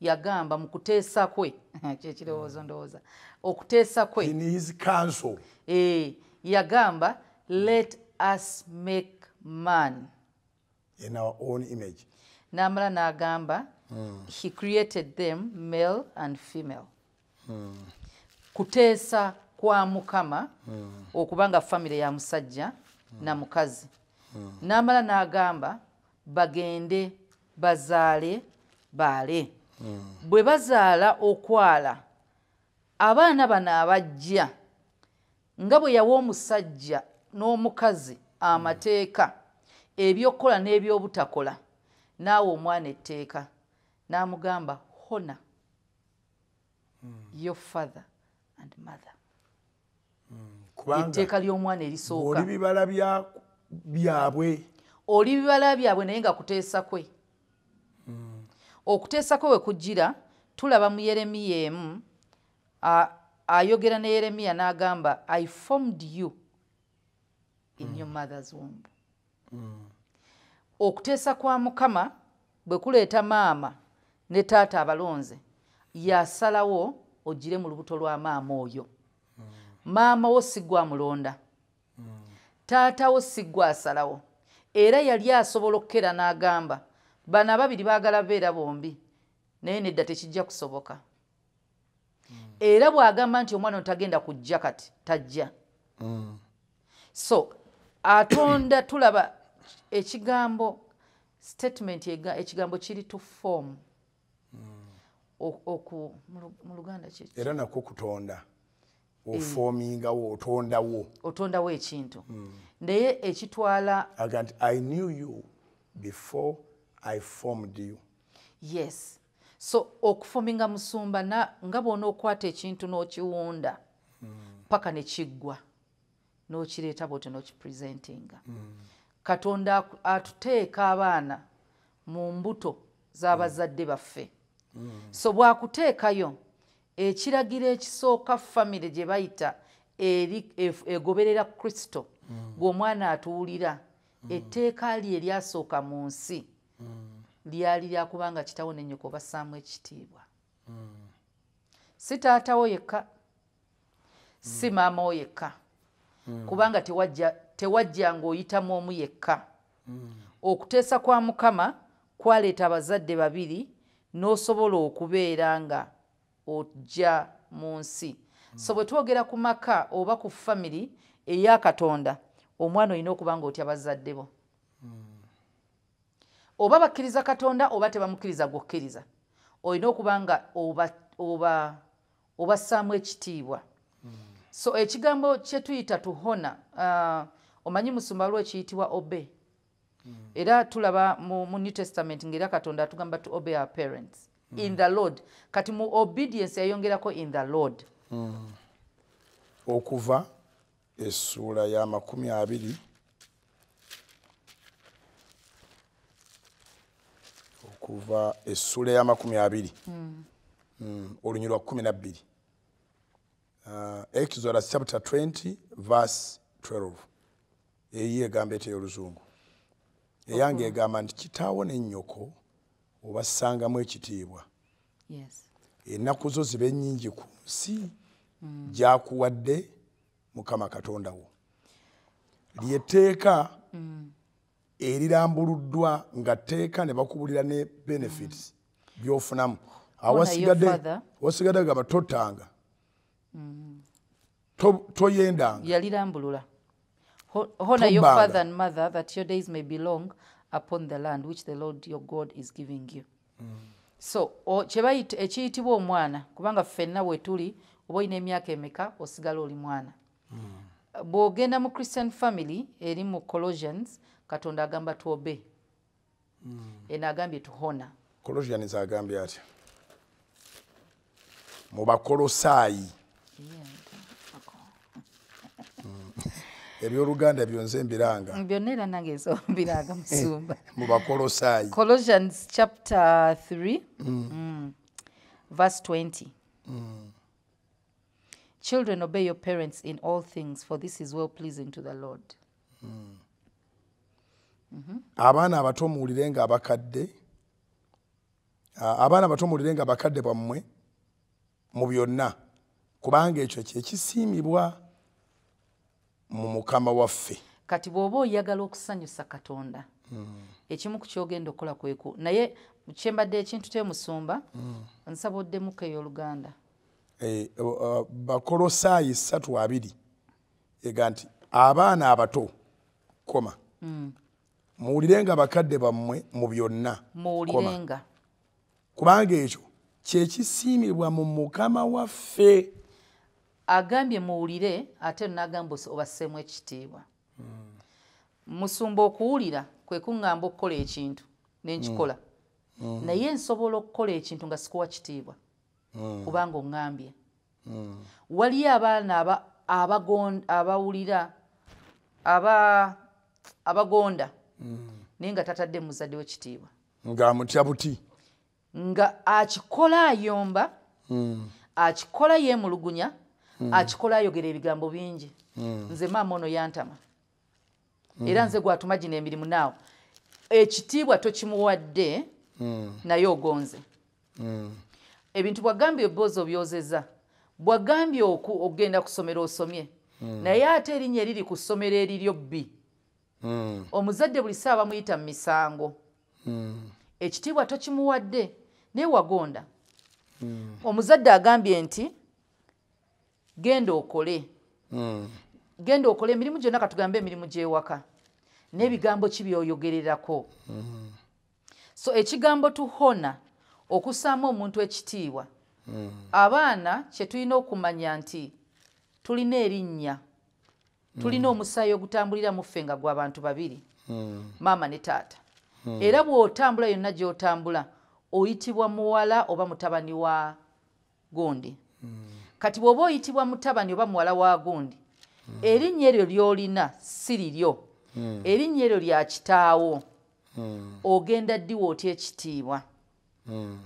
yagamba mu kuteesa kwe. Kyekirowoozo ndowooza. Okuteesa kwe. In his council eh, yagamba let us make man. In our own image. N'amala n'agamba he created them male and female. Kuteesa kwa mukama okuba nga famire ya musajja na mukazi. N'amala n'agamba bagende bazaale baale bwe bazaala okwala abaana bano abajja nga bwe yawa omusajja n'omukazi amateeka ebyokukola n'ebyobutakola naawe omwana etteeka n'amugamba hona your father and mother. Kubanga etteeka ly'omwana erisooka. oli bibala bya- byabwe. Oli bibala byabwe naye nga kuteesa kwe okuteesa kwe we kujjira tulaba mu yeremiya emu ayogera ne yeremiya n'agamba i formed you in your mother's womb. Okuteesa kwa mukama bwe kuleeta maama ne taata abalonze yasalawo ogire mu lubuto lwa maama oyo. Maama wo si gwe amulonda taata wo si gwe asalawo. Era yali asobola okukera n'agamba bano ababiri baagala beera bombi naye nedda tekijja kusoboka. Era bw'agamba nti omwana ono tagenda kujja kati tajja. So atonda tulaba ekigambo statement ega- ekigambo kiri to form. Oku mu Lu- mu luganda era nakwo kutonda. Ofoomingawo otondawo. Otondawo ekintu. Naye ekitwala aga nti i knew you before i formed you. Yes. So okufuminga musumba na nga bwona okwata ekintu n'okiwunda paka ne kiggwa n'okireeta bwotyo n'okipresentinga. Katonda aku- atuteeka abaana mu mbuto z'abazadde baffe. So bwakuteekayo ekiragiro ekisooka famire gye bayita eri ef- egoberera kristo bw'omwana atuwulira etteeka lye eryasooka mu nsi lyali lyakubanga kitawo ne nnyoko bassaamu ekitiibwa. Si taatawo yekka si maama wo yekka kubanga tewajja ng'oyitamu omu yekka. Okuteesa kwa mukama kwaleeta abazadde babiri n'osobola okubeera nga ojja mu nsi. So bwe twogera ku maka oba ku famiri eya katonda omwana olina okuba nga otya bazadde bo oba bakkiriza katonda oba tebamukkiriza gwokkiriza olina okuba nga oba- oba- obassaamu ekitiibwa. So ekigambo kye tuyita tuhona uh, omanyi musumba lwo ekiyitibwa obe era tulaba mu, mu new testament ngaera katonda atugamba to obey our parents. In the lord. Kati mu obedience yayongerako in the lord. Okuva essuula ya makumi abiri okuva essuula ya makumi abiri. Mm, olunyi lwa kumi nabbiri Uh, exodus chapter 20 verse 12 eyi egamba eteyo oluzungu eyange egamba nti kitaawo nennyoko obassangamu ekitiibwa. Yes. Ennaku zo zibe nnyingi ku nsi gyakuwadde mukama katonda wo. Lyetteeka erirambuluddwa nga tteeka ne bakubulira ne benefits byofunamu. Honor your father. wasigadde gamba tottanga. To- toyendanga. Yalirambulula. Ho- honor your father and mother that your days may be long upon the land which the lord your god is giving you. So o- kye bayita- ekiyitibwa omwana kubanga ffenna bwe tuli oba olina emyaka emeka osigala oli mwana. Bw'ogenda mu christian family eri mu colossians katonda agamba twobe eno agambye tuhona. Colossians agambye atya? Mu bakolosaayi. Ebyoluganda byonze mbiranga. Byonna era nange ezombiraga musumba. Mu bakolosaayi. Colossians chapter 3, mm, verse 20. Children, obey your parents in all things, for this is well pleasing to the Lord. Abaana abato muwulirenga abakadde a- abaana abato muwulirenga abakadde bammwe mu byonna. Kubanga ekyo kyekisiimibwa mu mukama waffe. Kati bw'oba oyagala okusanyusa katonda ekimu ku kyogenda okukola kweku naye kyembadde ekintu kyemusumba nsaba oddemuko ey'oluganda. O- o- bakolosaayi ssatu abiri ega nti abaana abato koma muwulirenga abakadde bammwe mu byonna. Muwulirenga. Kubanga ekyo kyekisiimibwa mu mukama waffe. Agambye muwulire ate n'agamba obasseemu ekitiibwa. Musumba okuwulira kwe kuŋŋamba okukola ekintu nenkikola naye nsobola okukola ekintu nga sikuwa kitiibwa. Kubanga oŋŋambye. Waliyo abaana abawulira aba- abagonda naye nga tatadde muzadde wekitiibwa. Ng'amutya buti? Nga akikola ayomba akikola yeemulugunya akikola ayogera ebigambo bingi. Nze maama ono yantama. Era nze gwatuma gino emirimu naawe ekitiibwa tokimuwadde naye ogonze. Ebintu bwagambye ebboozi obyozeza bwagambye oku- okugenda ku ssomero osomye. Naye ate erinnya eriri ku ssomero eriryo bbi omuzadde buli saa bamuyita mu misango. Ekitiibwa tokimuwadde naye wagonda. Omuzadde agambye nti genda okole. Genda okole emirimu gyonna katugambe emirimu gy'ewaka n'ebigambo ki byoyogererako? So ekigambo tuhona okussaamu omuntu ekitiibwa abaana kye tulina okumanya nti tulina erinnya tulina omusaayi ogutambulira mu ffe nga gw'abantu babiri maama ne taata. Era bw'otambula yonna gy'otambula oyitibwa muwala oba mutabani wa gundi? Kati bw'oba oyitibwa mutabani oba muwala wa gundi erinnya eryo ly'olina si liryo. Erinnya eryo lya kitaawo. Ogenda ddiwa otya ekitiibwa?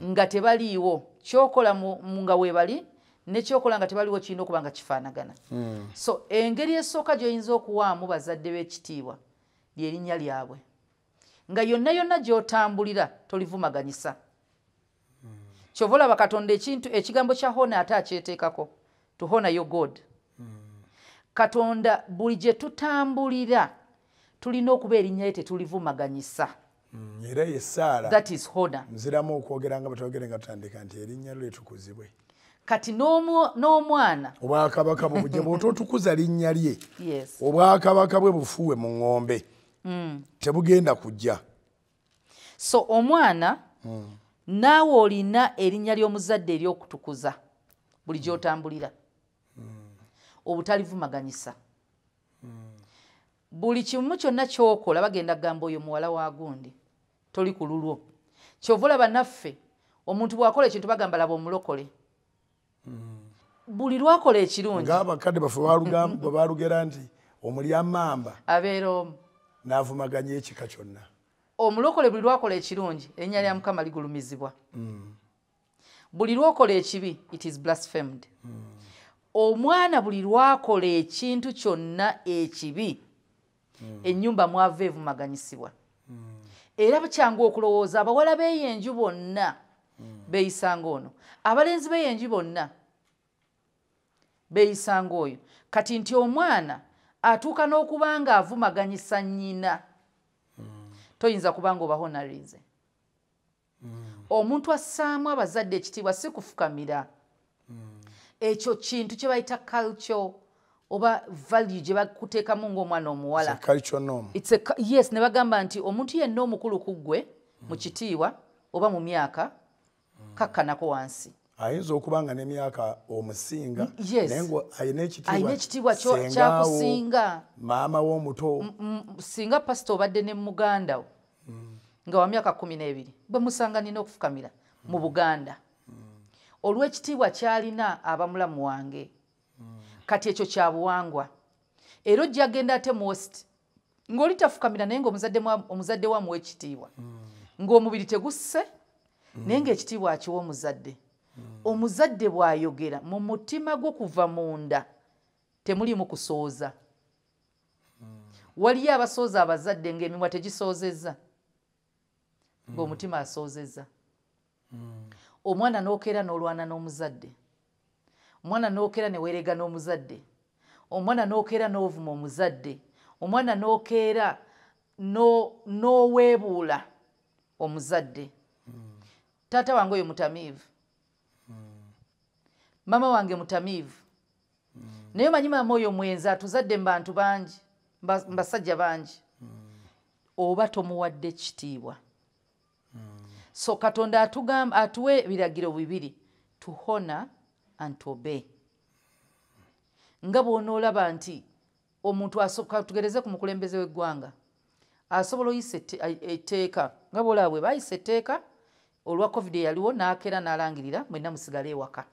Nga tebaliiwo. Kyokola nga weebali nekyokola nga tebaliwo kirina okuba nga kifaanagana. So engeri esooka gy'oyinza okuwaamu bazadde b'ekitiibwa lyerinnya lyabwe. Nga yonna yonna gy'otambulira tolivumaganyisa. Kyova olaba katonda ekintu ekigambo kya hona ate akyeteekako to hona yo god. Katonda buli gye tutambulira tulina okuba erinnya lye tetulivumaganyisa. Era ye saala that is hona. nziramu okwogera nga batwogere nga tutandika nti erinnya lyo litukuzibwe kati n'omwana. Obwakabaka bwe bujja bwota otukuza linnya lye. Yes. Obwakabaka bwe bufuuwe mu ŋŋombe. Tebugenda kujja. So omwana naawe olina erinnya ly'omuzadde ery'okutukuza buli gy'otambulira. Obutalivumaganyisa buli kimu kyonna kyokola bagenda kugamba oyo muwala wa gundi toli ku lulwo. Kyova olaba naffe omuntu bw'akola ekintu bagamba laba omulokole buli lwakola ekirungi. Ng'abakadde baffe bwe balugera nti omulyamamba abeera omu. n'avumaganya ekika kyonna. Omulokole buli lwakola ekirungi erinnya lya mukama ligulumizibwa. Buli lwokola ekibi it is blasphemed. Omwana buli lwakola ekintu kyonna ekibi ennyumba mwava evumaganyisibwa. Era kyangu okulowooza abawala b'eyenju bonna beeyisanga ono. Abalenzi b'eyenju bonna beeyisanga oyo. Kati nti omwana atuuka n'okuba nga avumaganyisa nnyina toyinza kuba nga obahonarize omuntu assaamu abazadde ekitiibwa si kufukamira. Ekyo kintu kye bayita culture oba value gye bakuteekamu ng'omwana omuwala. Yes ne bagamba nti omuntu yenna omukulu ku ggwe mu kitiibwa oba mu myaka kakkanako wansi ayinza okuba nga n'emyaka omusinga naye ngo alina ekitiibwa kyakusinga. maama w'omuto. M- singa pasita obadde ne muganda wo nga wa myaka kumi n'ebiri bwe musanga nina okufukamira mu buganda. Olw'ekitiibwa kyalina abamulamu wange kati ekyo kya buwangwa. Era ojja genda ate mu west ng'oli tafukamira naye ngaomuzadde mwa- omuzadde wa muwa ekitiibwa ng'omubiri tegusse naye ngaekitiibwa akiwa omuzadde omuzadde bw'ayogera mu mutima gwo kuva munda temulimu kusooza. Waliyo abasooza abazadde ng'emimwa tegisoozezza? Ng'omutima asoozezza? Omwana n'okeera n'olwana n'omuzadde? Omwana n'okeera ne weerega n'omuzadde? Omwana n'okeera n'ovuma omuzadde? Omwana n'okeera no- n'oweebuula omuzadde? Taata wange oyo mutamiivu maama wange mutamiivu. Naye manyi maama oyo mwenzi atuzadde mu bantu bangi mu basajja bangi. Oba tomuwadde ekitiibwa so katonda atugamba atuwa ebiragiro bibiri to honor and to obey. Nga bw'onoolaba nti omuntu tugereze ku mukulembeze w'eggwanga asobola oyisa etteeka nga bwolaba bwe bayisa etteeka olwa covid eyaliwo n'akeera n'alangirira mwenna musigale ewaka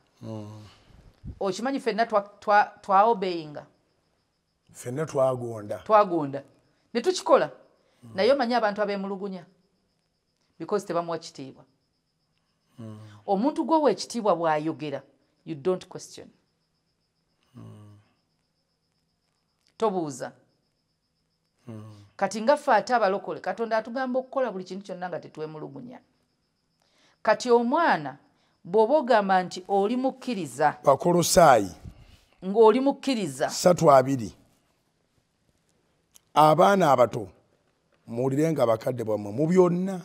okimanyi ffenna twa- twa- twaobeyinga? Ffenna twagonda twagonda ne tukikola? Naye omanyi abantu abeemulugunya? Because tebamuwa kitiibwa. Omuntu gwowa ekitiibwa bw'ayogera you don't question. Tobuuza. Kati nga ffe ate abalokole katonda atugamba okukola buli kintu kyonna nga tetwemulugunya. Kati omwana bw'oba ogamba nti oli mukkiriza bakolosaayi. ng'oli mukkiriza satu abiri. Abaana abato muwulire nga bakadde bwammwe mu byonna.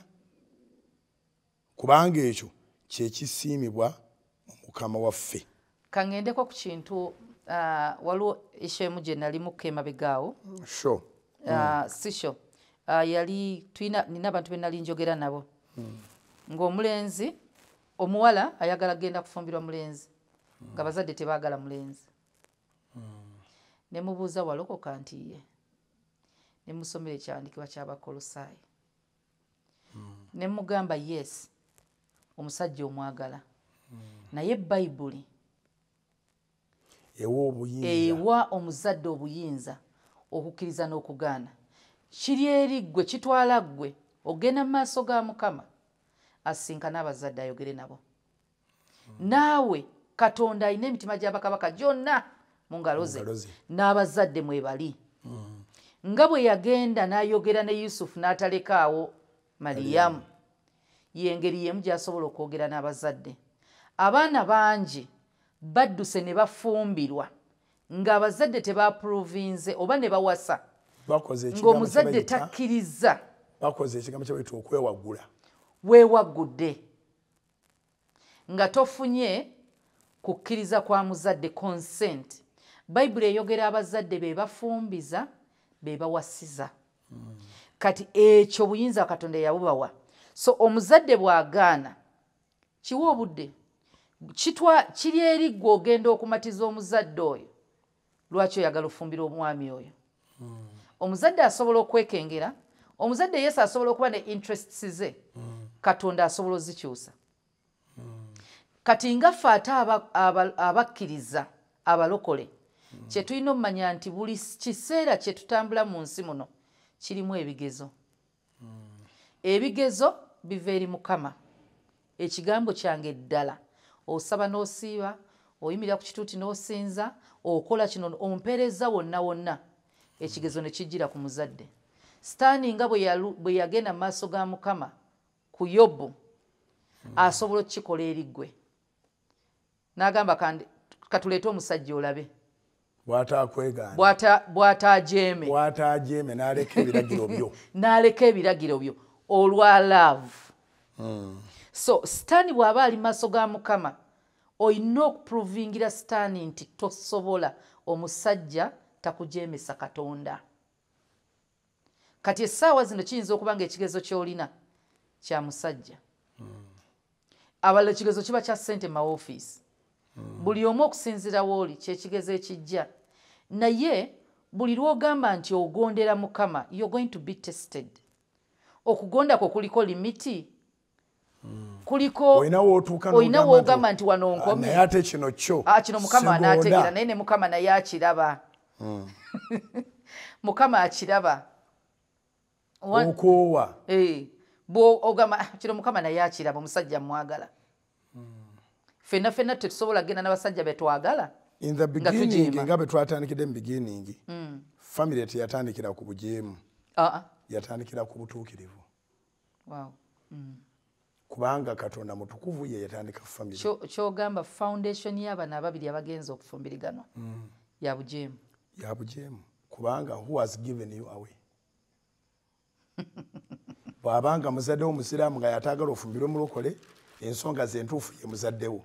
Kubanga ekyo kyekisiimibwa mu mukama waffe. Kaŋŋendeko ku kintu ah, waliwo esho emu gye nali mukka emabegaawo sure Ah, si sho. Ah, yali tulina nina abantu be nali njogera nabo. Ng'omulenzi omuwala ayagala genda kufumbirwa mulenzi nga bazadde tebaagala mulenzi. Ne mubuuza walokoka nti ye ne musomera ekyandikibwa kyabakolosaayi ne mugamba yes omusajja omwagala. Naye bayibuli ewa omuzadde obuyinza okukkiriza n'okugaana. Kiri eri ggwe kitwala ggwe ogenda mu maaso ga mukama asinkana abazadde ayogere nabo. Naawe katonda alina emitima gy'abakabaka gyonna mu ngalo ze. Ngalo ze. n'abazadde mwebali nga bwe yagenda n'ayogera ne yusufu n'atalekaawo maliyamu yengeri yemu gy'asobola okwogera n'abazadde. Abaana bangi badduse ne bafumbirwa ng'abazadde tebapuruvinze oba ne bawasa ng'omuzadde takkiriza. Bakoze ekigambo kye bayita okwewagula weewaggudde nga tofunye kukkiriza kwa muzadde consent. Bayibuli eyogera abazadde be bafumbiza be bawasiza. Kati ekyo buyinza katonda yabubawa so omuzadde bw'agaana kiwa obudde? Kiri eri ggwe ogenda okumatiza omuzadde oyo? Lwaki oyagala ofumbira omwami oyo? Omuzadde asobola okwekengera omuzadde yesu asobola okuba ne interests ze katonda asobola ozikyusa. Kati ngaffe ate aba- aba- abakkiriza abalokole kyetulina omumanya nti buli kiseera kyetutambula mu nsi muno kirimu ebigezo. Ebigezo biva eri mukama. Ekigambo kyange ddala osaba n'osiiba oyimirira ku kituuti n'osinza okola kino ompeereza wonna wonna. Ekigezo ne kijjira ku muzadde. Sitaani nga bwe yagenda mu maaso ga mukama ku yobu asobola okukikola eri ggwe n'agamba katuleete omusajja olabe. Bw'atakwegaana Bw'ata- bw'ataajeeme bw'atajeeme n'aleka ebiragiro byo. Olwa laavu so sitaani bw'aba ali maaso ga mukama olina okupuruvingira sitaani nti tosobola omusajja takujeemesa katonda. Kati essaawa zino kiyinza okuba nga ekigezo ky'olina kya musajja. Abalala ekigezo kiba kya ssente mu mawofiisi. Buli omu okusinziira wooli kyekigezo ekijja. Naye buli lw'ogamba nti ogondera mukama you're going to be tested. Okugonda kwo kuliko limiti kuliko olina w'ogamba nti, wano "Ah, nkomye. naye ate kino kyo Ah, kino mukama sigonda." anaategeera naye ne mukama naye akiraba. Mukama akiraba. Wa- okoowa Bw'ogamba "Ah, kino mukama naye akiraba omusajja mwagala. Ffenna ffenna tetusobola kgenda n'abasajja betwagala tujeema. beginning nga bwe twatandikidde mu beginning famire teyatandikira ku bujeemu. Ah, yatandikira ku butuukirivu. Wow. kubanga katonda mutukuvu ye yatandika famire Kyo- kyogamba foundation y'abano ababiri abagenza okufumbiriganwa ya bujeemu. Ya bujeemu. Kubanga who has given you away bw'abanga muzaddewo omusiraamu nga yataagala ofumbire omulokole ensonga ze ntuufu ye muzaddewo.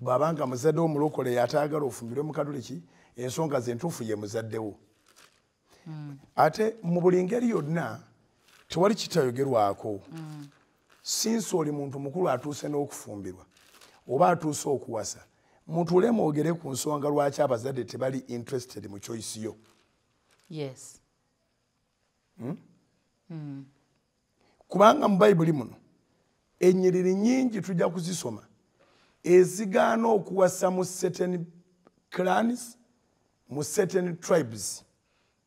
Bw'abanga muzaddewo omulokole yataagala ofumbire omukatoliki ensonga ze ntuufu ye muzaddewo. Ate mu buli ngeri yonna tewali kitayogerwako. Sinsi oli muntu mukulu atuuse n'okufumbirwa oba atuuse okuwasa. Mutuule mwogere ku nsonga lwaki abazadde tebali interested mu choice yo. Yes kubanga mu bayibuli muno enyiriri nyingi tujja kuzisoma. Ezigaana okuwasa mu certain clans mu certain tribes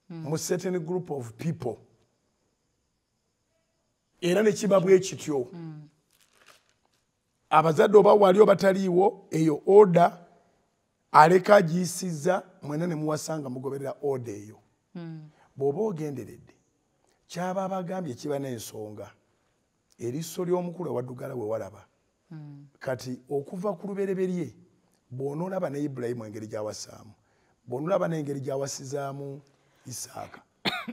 mu certain group of people. Era ne kiba bwe kityo. Abazadde oba wali oba taliiwo eyo oda aleka agiyisiza mwena ne muwasanga mugoberera oda eyo. Bw'oba ogenderedde kyaba abagambye kiba n'ensonga. Eriiso ly'omukulu ewaddugala we walaba. Kati okuva ku lubereberye bw'onoolaba ne ibulayimu engeri gy'awasaamu bw'onoolaba n'engeri gy'awasizaamu isaaka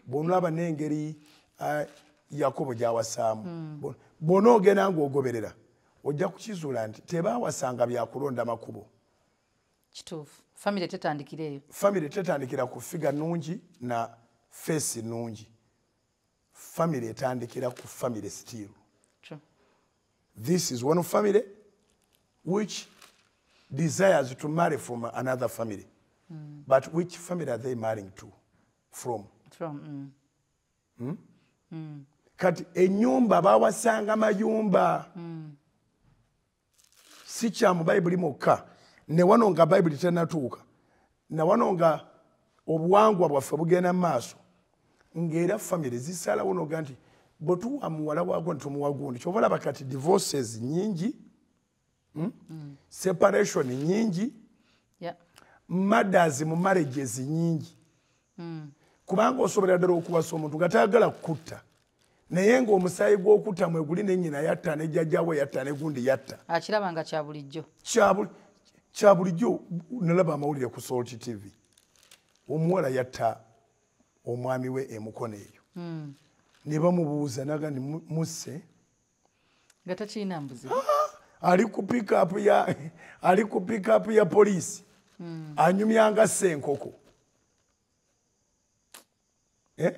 bw'onoolaba n'engeri yakobo gy'awasaamu Bw'o- bw'onoogenda ng'ogoberera ojja kukizuula nti tebaawasanga byakulonda makubo. Kituufu. Famire tetandikira eyo. Famire tetandikira ku figa nungi na feesi nungi famire etandikira ku famire True. this is one family which desires to marry from another family. But which family are they marrying to? From? From mm. kati enyumba bawasanga mayumba. Si kya mu bayibuli mwokka. Ne wano nga bayibuli tenatuuka. Na wano nga obuwangwa bwaffe bugenda mu maaso ng'era famire zisalawo noga nti bwe tuwa muwala waagwo netumuwa gundi kyoba olaba kati divorces nyingi mm? separation nyingi yeah. mothers mu marriages nyingi kubanga osobola ddala okuwasa omuntu nga tayagala kukutta naye ng'omusaayi gw'okutta mwe guli nenyina yatta ne jjajjawe yatta ne gundi yatta. Akiraba nga kya bulijjo. Kya- kya bulijjo nalaba amawulire ku salt tv omuwala yatta omwami we emukono eyo. Ne bamubuuza naga ni mu- musse? Nga takirina mbuzibu ali ku pikapu ya ali ku pikapu ya poliisi. Anyumyanga senkoko. Eh?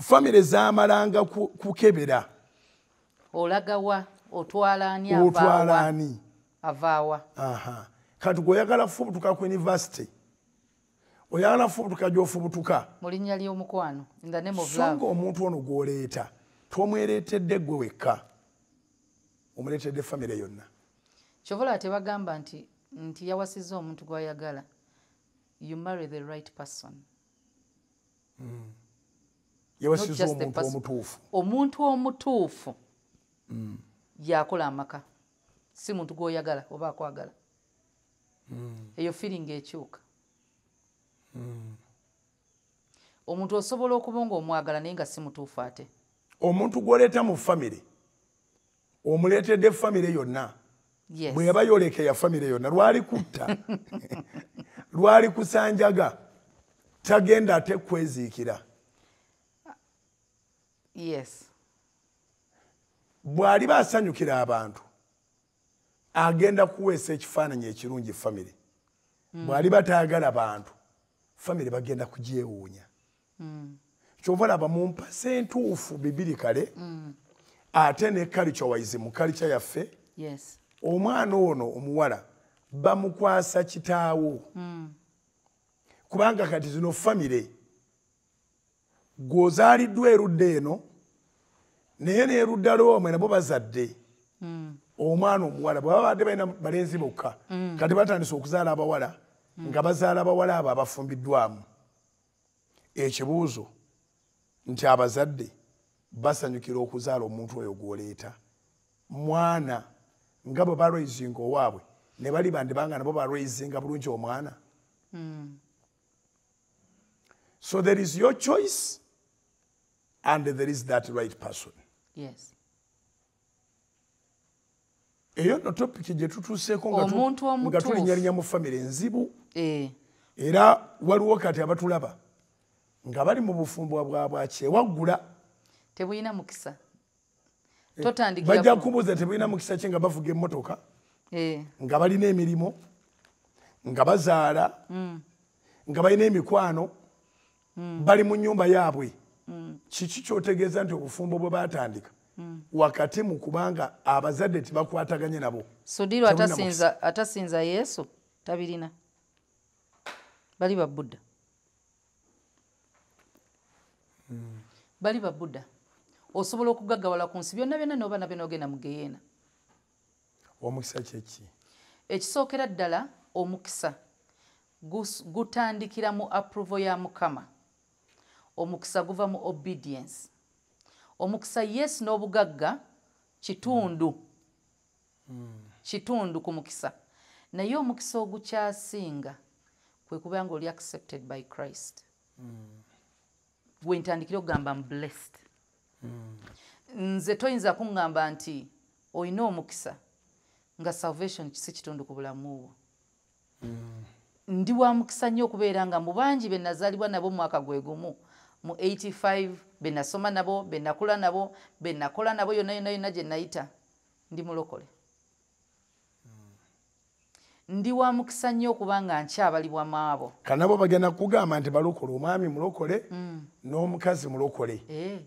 famire zamalanga ku- kukebera olaga wa otwala ani avaawa. Aha. kati gweoyagala fubutuka ku university oyagala fubutuka gyofubutuka. Mu linnya ly'omukwano so nga omuntu ono gwoleeta tomwereetedde gwe wekka. Omuleetedde famire yonna. Kyovola tebagamba nti nti yawasiza omuntu gwayagala. You marry the right person. Not yawasiza omuntu omutuufu. Omuntu omutuufu yakola amaka. Si muntu gwoyagala oba akwagala. Eyo feeling ekyuka omuntu osobola okuba nga omwagala naye nga si mutuufu ate? Omuntu gwoleeta mu famire omuleetedde famire yonna yes. bwe yaba yolekeya famire yonna lwali kutta. Lwali kusanjaga tagenda ate kweziikira. Yes. Bw'aliba asanyukira abantu agenda kuweesa ekifaananyi ekirungi famire bw'aliba tayagala bantu famire bagenda kugyewuunya kyova laba mu mpasa entuufu bibiri kale ate ne kalikyowaizi mu kalica yaffe omwana ono omuwala bamukwasa kitaawo. Kubanga kati zino famire gwozaaliddwa erudda eno naye n'erudda lwomwe nabo bazadde omwana omuwala bwe baba badde balina balenzi bokka kati batandise okuzaala abawala nga bazaala abawala abo abafumbiddwamu. Ekibuuzo nti abazadde basanyukira okuzaala omuntu oyo gwoleeta. Mwana nga bwe balwaizinga owaabwe ne bali bandi banga nabo balwaizinga bulungi omwana. So there is your choice and there is that right person. Yes. Eyo no topiki gye tutuuseeko nga tulinyalinya mu famire nzibu. eh era waliwo kati abatulaba nga bali mu bufumbwa bwabwe kyewaggula. Tebulina mukisa. Bajja totandikira ku- kubuuza tebulina mukisa kye nga bavuga emmotoka eh. nga balina emirimu nga bazaala nga balina emikwano bali mu nyumba yaabwe. Kiki kyotegeeza nti obufumbo bwe batandika? Wakati mu kubanga abazadde tebakwataganye nabo. Atasinza atasinza yesu? Tabirina bali babudda bali babudda osobola okugaggawala ku nsi byonna byonna noba nabyo nogenda mu geyeena. Omukisa kyeki ekisookera ddala omukisa gutandikira mu approval ya mukama. Omukisa guva mu obedience. Omukisa yes n'obugagga kitundu. Kitundu ku mukisa. Naye omukisa ogukyasinga kwe kubeera nga oli accepted by christ. Bwentandikira okugamba m blessed. Nze toyinza kuŋŋamba nti olina omukisa nga salvation si kitundu ku bulamu bwo ndi wa mukisa nnyo okubeera nga mu bangi be nazaalibwa nabo mu mwaka gwe gumu. Mu 85 be nasoma nabo be nakula nabo be nakola nabo yonna yonna yonna gye nayita. Ndi mulokole ndi wa mukisa nnyo okuba nga nkyabalibwa maabo kanabo bagenda kugamba nti balokole omwami mulokole n'omukazi mulokole. Eh.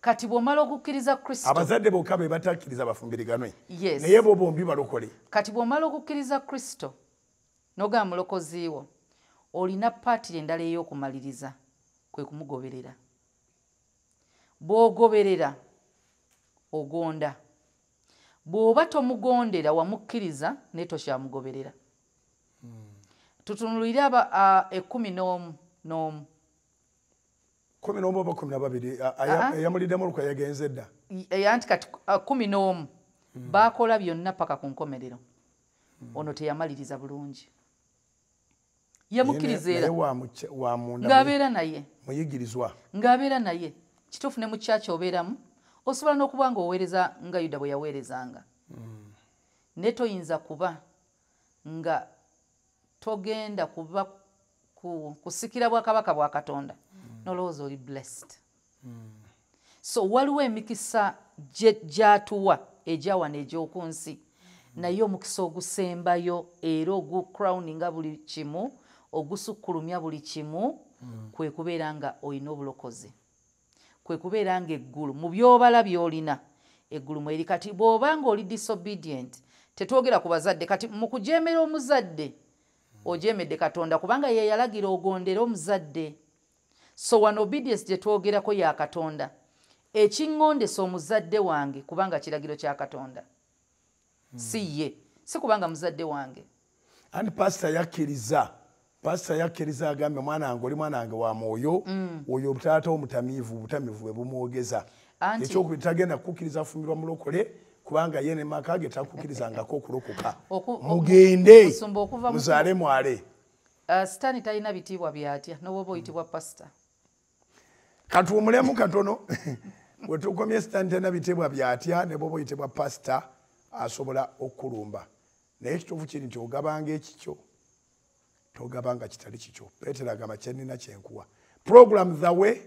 kati bw'omala okukkiriza kristo abazadde bokka be batakkiriza bafumbiriganwe naye bo bombi balokole. Kati bw'omala okukkiriza kristo n'ogamba mulokozi wo olina paatiri endala ey'okumaliriza kwe kumugoberera. Bw'ogoberera ogonda bw'oba tomugondera wamukkiriza naye tokyamugoberera tutunulire aba ekkumi n'omu n'omu. Kumi n'omu oba kumi na babiri a- Ah, ah. eyamuliddemu oluka yagenze dda? Y- anti kati kumi n'omu. Baakola byonna paka ku nkomerero. Ono teyamaliriza bulungi. Yamukkiriza era. Naye wa muce- wa munda ng'abeera naye. muyigirizwa ng'abeera naye. Kituufu ne mu kyaki obeeramu osobola n'okuba ng'oweereza nga yuda bwe yaweerezanga. Ne toyinza kuba nga togenda kuba ku kusikira bwakabaka bwa katonda. Nolowooza oli blessed. So waliwo emikisa gy'atuwa egyawano egy'oku nsi. Naye omukisa ogusembayo era ogucrowninga buli kimu ogusukkulumya buli kimu kwe kubeera nga olina obulokozi kwe kubeera nga eggulu mu byobala by'olina eggulu mweri kati bw'oba nga oli disobedient tetwogera ku bazadde. Kati mu kujeemera omuzadde ojeemedde katonda kubanga ye yalagira ogondere omuzadde. So wano obedience gye twogerako ya katonda. Ekiŋŋondesa omuzadde wange kubanga kiragiro kya katonda. Si ye si kubanga muzadde wange. Anti pasita yakkiriza pasita yakkiriza agambye mwana wange oli mwana wange wa mwoyo oyo obutaata omutamiivu obutamiivu bwe bumwogeza. Ekyokubiri tagenda kukkiriza afumbirwa mulokole kubanga ye ne maka ge takukkirizangako okulokoka. Oku- oku- mugende muzaale mwale. Uh, sitaani talina bitiibwa byatya? N'obwoba oyitibwa pasita katuwumulemu katono. Bwe tukomye sitaani talina biteebwa byatya ne bwoba oyitibwa pasita asobola okkulumba naye ekituufu kiri nti ogabanga ekikyo togabanga kitali kikyo. Peetero agamba kyenina kyenkuwa. Puroguramu zawe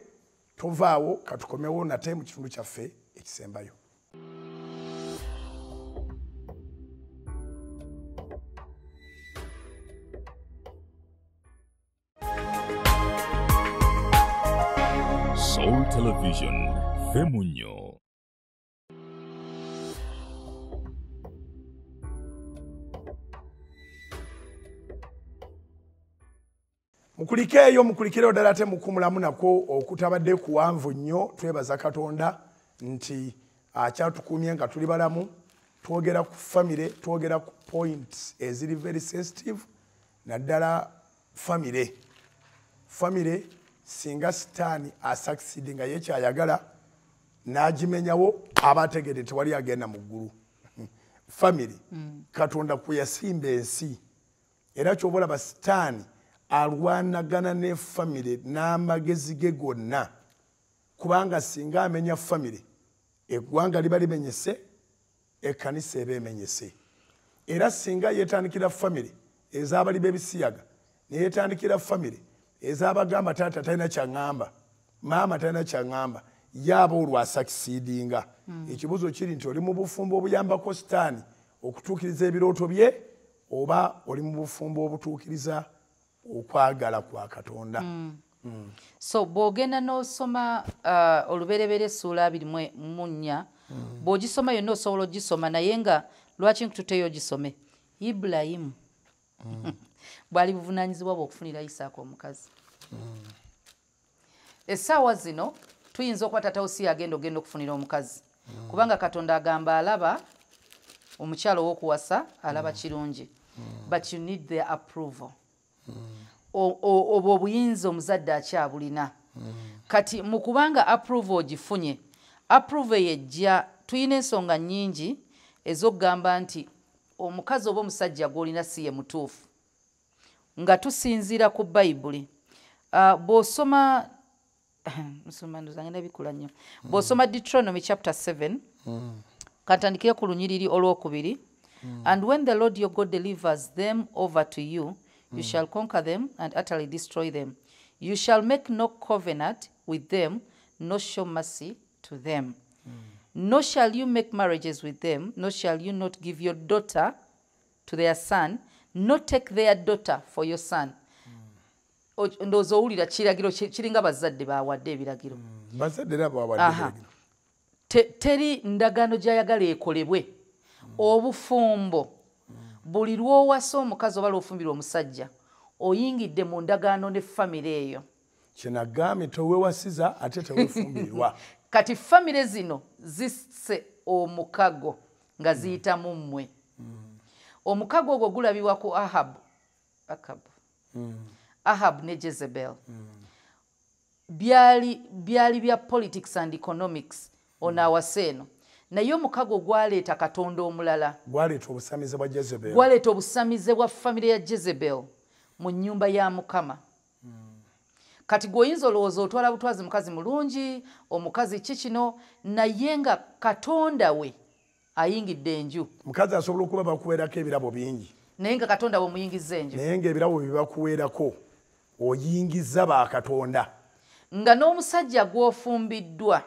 tovaawo katukomewo nate mu kitundu kyaffe ekisembayo. Soul Television, Femunyo. Mukulike eyo mukulikire ddala ate mukumulamu nako okutabadde kuwanvu nnyo twebaza katonda nti akyatukumye nga tuli balamu twogera ku famire twogera ku point eziri very sensitive naddala famire. Famire singa sitaani asakisidi nga ye kyayagala n'agimenyawo aba ategedde tewali agenda mu ggulu. Famire katonda kwe yasimba ensi. Era kyoba olaba sitaani alwanagana ne famire n'amagezi ge gonna. Kubanga singa amenya famire eggwanga liba limenyese ekkanisa eba emenyese. Era singa yeetandikira famire ez'abali b'ebisiyaga neyeetandikira famire ez'abagamba taata talina kyaŋŋamba maama talina kyaŋŋamba yaaba olwo asakisiidinga ekibuzo kiri nti oli mu bufumbo obuyambako sitaani okutuukiriza ebirooto bye oba oli mu bufumbo obutuukiriza okwagala kwa katonda. So bw'ogenda n'osoma uh, olubereberye essuula abiri mu nnya bw'ogisoma yonna osobola ogisoma naye nga lwaki nkututeyo ogisome? Ibulayimu bwali buvunaanyizibwa bwe okufunira isaaka omukazi. Essaawa zino tuyinza okuba tata osi agenda ogenda okufunira omukazi. Kubanga katonda agamba alaba omukyalo ow'okuwasa alaba kirungi. But you need their approval obwo obuyinza omuzadde akyabulina. Kati mu kubanga approval ogifunye approval yejja tulina ensonga nnyingi ez'okugamba nti omukazi oba omusajja gw'olina si ye mutuufu nga tusinziira ku bayibuli uh, bw'osoma nsoma ndoza ngenda bikula nnyo. Bw'osoma deuteronomy chapter 7 katandikire ku lunyiriri olwokubiri. And when the lord your god delivers them over to you you shall conquer them and utterly destroy them. You shall make no covenant with them nor show mercy to them. Nor shall you make marriages with them nor shall you not give your daughter to their son nor take their daughter for your son. O- ndowooza owulira kiragiro ki- kiringa bazadde bawadde ebiragiro. Bazadde era bawadde teri ndagaano gy'ayagala ekolebwe. Obufumbo buli lw'owasa omukazi oba lw'ofumbirwa omusajja oyingidde mu ndagaano ne famire eyo. Kinagambye tewewasiza ate tewefumbirwa. Kati famire zino zisse omukago nga ziyitamu mmwe. Omukago ogwo gulabibwa ku ahabu akabu ahabu ne jezebel. Byali byali bya politics and economics ono awase eno naye omukago gwaleeta katonda omulala. Gwaleeta obusamize bwa jezebel. Gwaleeta obusamize bwa famire ya jezebel mu nnyumba ya mukama. Kati gweoyinza olowooza otwala butwazi mukazi mulungi omukazi ki kino naye nga katonda we ayingidde enju. Mukazi asobola okuba bakuweerako ebirabo bingi. Naye nga katonda we omuyingiza enju. Naye ngaebirabo byebakuweerako oyingiza bakatonda nga n'omusajja gw'ofumbiddwa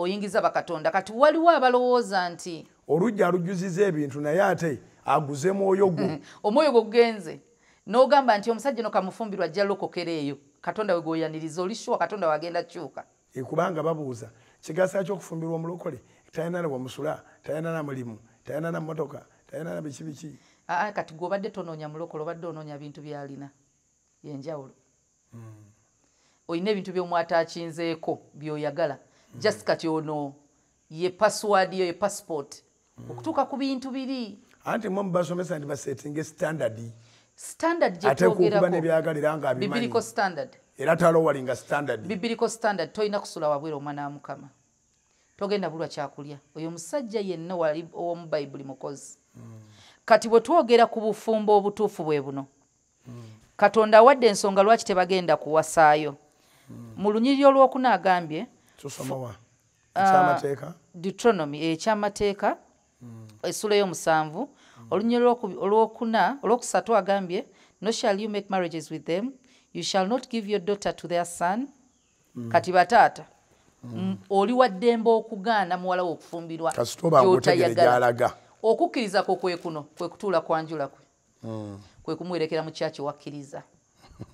oyingiza bakatonda. Kati waliwo abalowooza nti olujja alujjuziza ebintu naye ate aguze mwoyo gwo. Omwoyo gwe gugenze. N'ogamba nti omusajja no kamufumbirwa ajja lokokera eyo. Katonda we gweoyaniriza oli shuwa katonda wagenda kyuka. Ekubanga babuuza kigasa kyokufumbirwa omulokole talina na wamusula talina na mulimu talina na motoka talina na biki biki? Aa kati gweobadde tonoonya mulokole obadde onoonya bintu byalina yenjawulo. Olina ebintu byomwata akinzeeko byoyagala just kati ono ye password yo ye passport. Okutuuka ku bintu biri. Anti mwe mubasomesa nti basetinga standard. Standard gyetwogerako nebyagalira nga abimanyi. Bibiriko standard. Era talowalinga standard. Bibiriko standard. Tolina kusula wabwera omwana wa mukama. Togenda bulwa kyakulya. Oyo omusajja yenna wali owomu bayibuli mukozi. Kati bwe twogera ku bufumbo obutuufu bwe buno katonda awadde ensonga lwaki tebagenda kuwasaayo? Mu lunyiriri olwokuna agambye tusomawa ekyamateeka? Deuteronomy ekyamateeka essula y'omusanvu olunyiriri olwoku- olwokuna olwokusatu agambye no shall you make marriages with them. You shall not give your daughter to their son. Kati bataata oli wa ddembe okugaana muwala we okufumbirwa gy'otayagala. okukkiriza kwo kwe kuno kwe kutuula kwanjula kwe. Kwe kumwerekera mu kyaki wakkiriza.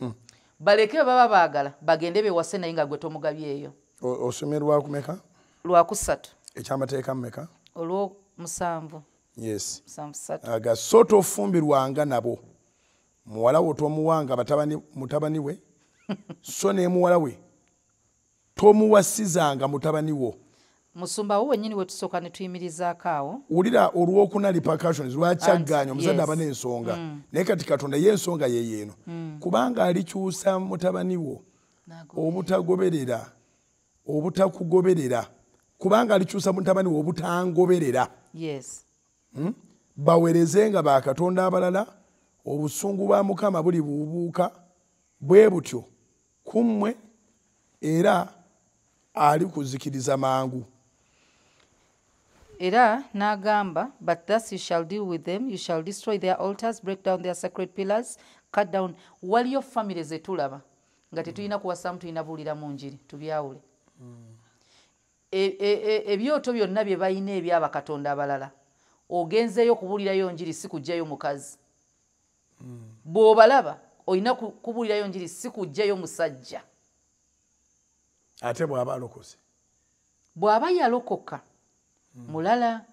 Baleke baba baagala bagende bewase naye nga gwe tomugabyeyo O- osomerwa kumeka lwakusatu ekyamateeka mumeka olwomusanvu yes. Aga so tofumbirwanga nabo. Muwala wo tomuwanga mutabani we? So ne muwala we? Tomuwasizanga mutabani wo? Musumba wo wennyini we tusooka ne tuyimirizaako awo. Wulira olwokuna repercussions lwakyaganya omusajja yes. aba n'ensonga. Naye kati katonda ye ensonga ye yeeno. Kubanga alikyusa mutabani wo obutagoberera obutakugoberera. Kubanga alikyusa mutabani wo obutangoberera. Yes. Baweereze nga bakatonda abalala obusungu bwa mukama buli buubuuka bwe butyo kummwe era ali kuzikiriza mangu. Era n'agamba but thus you shall deal with them you shall destroy their altars break down their sacred pillars cut down waliyo famire zetulaba nga tetulina kuwasamu tulina buulira mu njiri tubyawule. e- ebyoto byonna bye balina ebyabakatonda abalala ogenzeeyo okubuulirayo njiri si kugjayo mukazi. Bw'obalaba olina ku- kubuulirayo njiri si kugjayo musajja. Ate bw'aba alokose bw'aba yalokoka mulala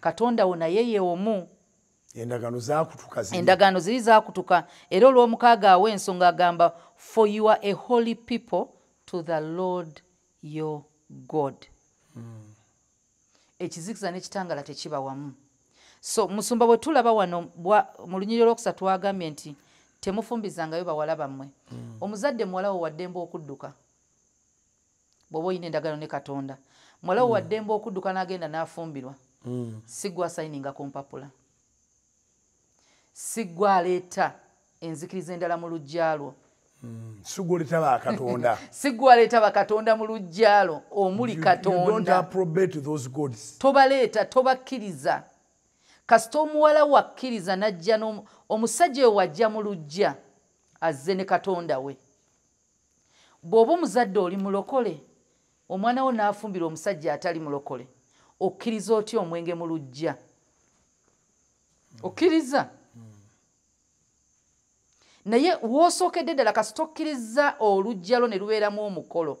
katonda wo naye ye omu. Endagano zakutuka ziri. Endagaano ziri zakutuka era olw'omukaaga awo ensonga agamba for you are a holy people to the lord your god. Ekizikiza n'ekitangala tekiba wamu. So musumba bwe tulaba wano mu lunyiri olwokusatu agambye nti temufumbizangayo bawala bammwe. Omuzadde muwala wo waddembe okudduka. Bw'oba olina endagaano ne katonda. Muwala wo waddembe okudduka n'agenda n'afumbirwa. Si gwe asayininga ku mpapula. Si gwe aleeta enzikiriza endala mu luggya lwo sigoleta bakatonda si gwe aleeta bakatonda mu luggya lwo omuli You- you don't katonda approbate those gods. Tobaleeta tobakkiriza. Kasita omuwala wakkiriza najja omusajja oyo wajja mu luggya azze ne katonda we. Bw'oba omuzadde oli mulokole omwana wo n'afumbira omusajja atali mulokole okkiriza otya omwenge mu luggya okkiriza naye w'osookedde ddala kasita okkiriza oluggya lwo ne lubeeramu omukolo.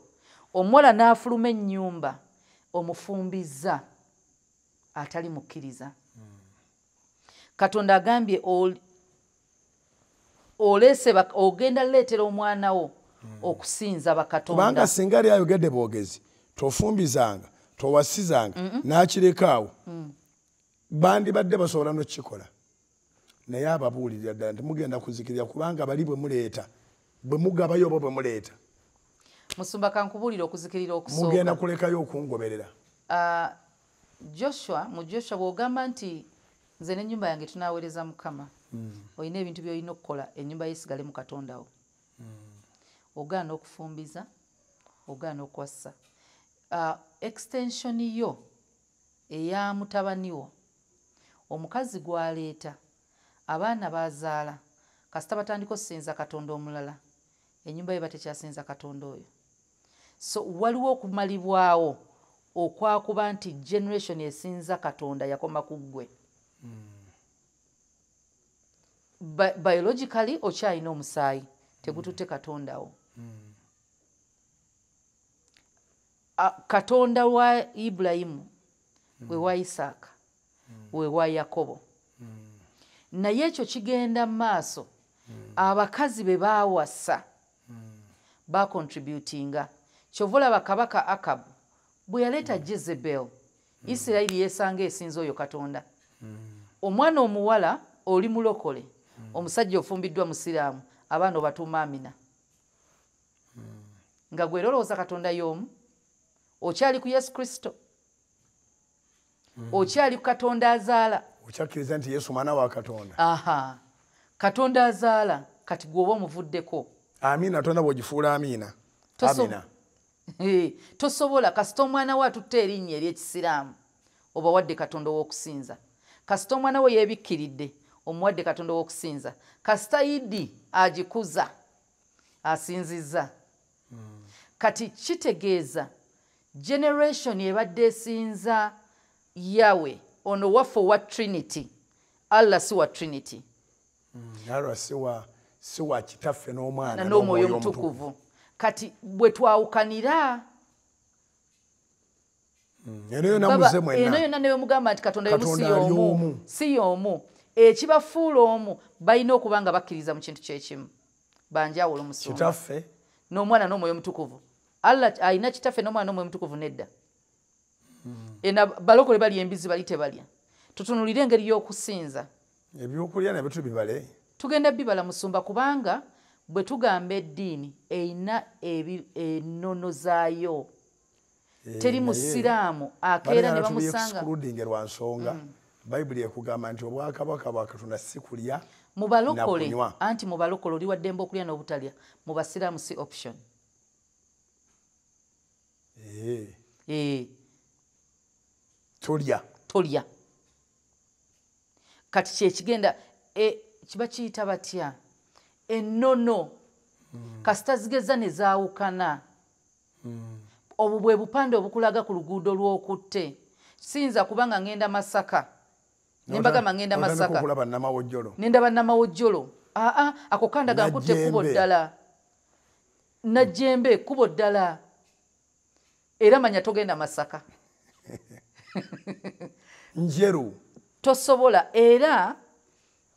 Omuwala n'afuluma ennyumba omufumbiza atali mukkiriza. Katonda agambye ol- oleese bak- ogenda leetera omwana wo okusinza kubanga bakatonda. Singa ali ayogedde bwogezi tofumbizanga towasizanga n'akirekaawo bandibadde basobola nokikola naye ababuulirira ddala temugenda kuzikirira kubanga bali bwe muleeta bwe mugabayo oba bwe muleeta. Musumba kankubuulira okuzikirira mugenda okusooka kulekayo okungoberera. Ah, joshua mu joshua bw'ogamba nti nze n'ennyumba yange tunaaweereza mukama olina ebintu by'olina okukola ennyumba yeesigale mu katondawo ogaana okufumbiza ogaana okwassa Ah, extension yo eya mutabani wo. Omukazi gw'aleeta abaana bazaala. Kasita batandika okusinza katonda omulala. Ennyumba ye batekyasinza katonda oyo. So waliwo okumalibwawo okwakuba nti generation esinza katonda yakoma ku ggwe. Bi- biologically okyalina omusaayi? Tegututte katondawo A- katonda wa ibulayimu we wa isaaka we wa yakobo naye ekyo kigenda mu maaso. Abakazi be baawasa. Bacontributinga kyova olaba kabaka akabu bwe yaleeta jezebel isirayiri yeesanga esinza oyo katonda. Omwana omuwala oli mulokole omusajja ofumbiddwa musiraamu abaana obatuuma amina. Nga gwe era olowooza katonda y'omu okyali ku yesu kristo. Okyali ku katonda azaala okyakkiriza nti yesu mwana wa katonda. Aha. Katonda azaala kati gweoba omuvuddeko. Amiina tonda bwegifuula amiina. Amina tosobola kasita omwana we atutte erinnya eryekisiraamu oba wadde katonda ow'okusinza kasita omwana we yeebikkiridde omuwadde katonda ow'okusinza kasita idi agikuza asinzizza. Kati kitegeeza generation ebadde esinza yawe ono waffe owa trinity. Allah si wa trinity. Alwa siwa siwa kitaffe n'omwana n'omwoyo omutukuvu. kati bwe twawukanira eno yona Baba, muze eno yonna ne bemugamba nti katonda yomu si y'omu omu. si y'omu. Ekibafuula omu balina okuba nga bakkiriza mu kintu kyekimu. Banjawulo musumba kitaffe n'omwana n'omwoyo omutukuvu allah alina kitaffe n'omwana n'omwoyo omutukuvu nedda ena balokole balya embizi bali tebalya. Tutunulire engeri y'okusinza. Ebyokulya nabyo tubibale tugenda bibala musumba kubanga bwe tugamba eddiini erina ebi- ennono zaayo. Teri musiraamu akeera ne bamusanga. lwa nsonga. Bayibuli ekugamba nti obwakabaka bwa katonda si kulya mu balokole nakunywa. anti mu balokole oli waddembe okulya n'obutalya mu basiraamu si option Tulya tolya. Kati kyekigenda e, kiba kiyita batya? Ennono. Kasita zigeza ne zaawukana. Obwo bwe bupande obukulaga ku luguudo lw'okutte. Siyinza kubanga ngenda masaka. Nembagamba ngenda Otandika masaka. okulaba namawojjolo. Nendaba namawojjolo. Aa ako kandaga nkutte ekkubo Najjembe. ddala. Najjembe ekkubo ddala. Era manya togenda masaka njeru. Tosobola. Era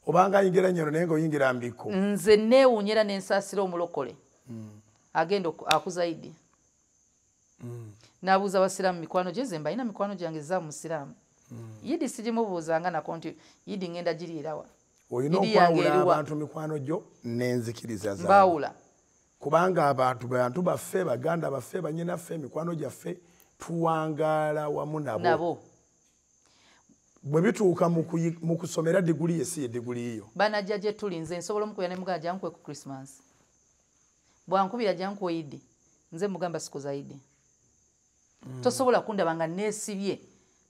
obanga ayingira nyero naye ngaoyingira mbiko nze neewuunyera n'ensaasira omulokole. Agenda oku- akuzaidi n'abuuza abasiraamu mikwano gye ze mbalina mikwano gyange za musiraamu yidi sigimubuuzanga nako nti yidi ngenda giriirawa olina okwawula abantu mikwano gyo n'enzikiriza zaabwe mbaawula. Kubanga abantu bantu baffe baganda baffe banyinaffe mikwano gyaffe tuwangaala wamu nabo. Bwe bituuka mu kusomera diguli ye si ye diguli yo banajja gye tuli nze nsobola omukuya ne mugamba jankuwe ku christmas. Bwankubira jankuwe yidi nze mugamba siku za yidi tosobola kundaba nga neesibye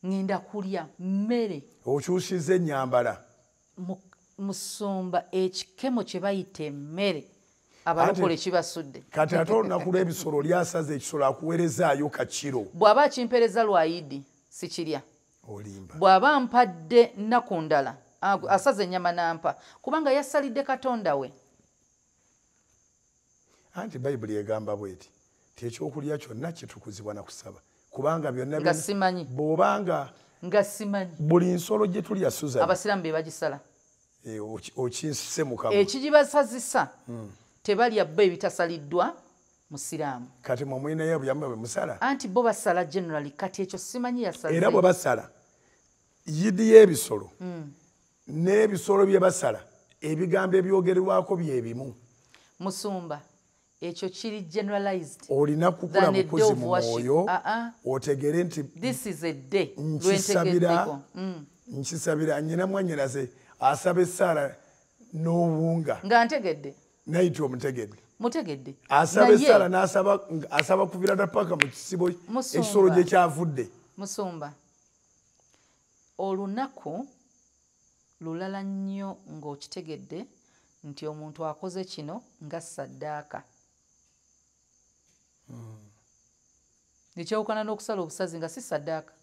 ŋŋenda kulya mmere. Okyusiza ennyambala mu- musumba ekikemo kye bayita emmere abalokole kibasudde. kati ate olunaku lw'ebisolo lyasaza ekisolo akuweerezaayo kakiro bw'aba akimpeereza lwa yidi sikirya. Olimba. Bw'aba mpadde nnaku ndala asaza ennyama nampa kubanga yasalidde katonda we. Anti bayibuli egamba bweti nti ekyokulya kyonna kitukuzibwa na kusaba. Kubanga byonna Nga simanyi. bw'obanga nga simanyi. buli nsolo gye tulya susan abasiraamu be bagisala. Eh, oki- okinsise mu kamwa ekigibasazisa. Hmm. Tebalya bo ebitasaliddwa musiraamu kati mwe mwinayo buyamba bwe musala. Anti bo basala generally kati ekyo simanyi yasaze era bwe basala yidi y'ebisolo Hmm. n'ebisolo bye basala ebigambo ebyogererwako bye bimu. Musumba ekyo kiri generalized. Olina kukula dove mu mwoyo ah. otegere nti this is a day. Nkisabira lwentegeddeko Mm. nkisabira nyina mwanyinaze asaba essaala n'obuwunga nga ntegedde nayiti omutegedde? Mutegedde. Asaba n'asaba asaba kuvira ddala paka mu kisibo ekisolo gye kyavudde. Musumba. Olunaku lulala nnyo ng'okitegedde nti omuntu akoze kino nga saddaaka ekyawukana n'okusala obusazi nga si saddaaka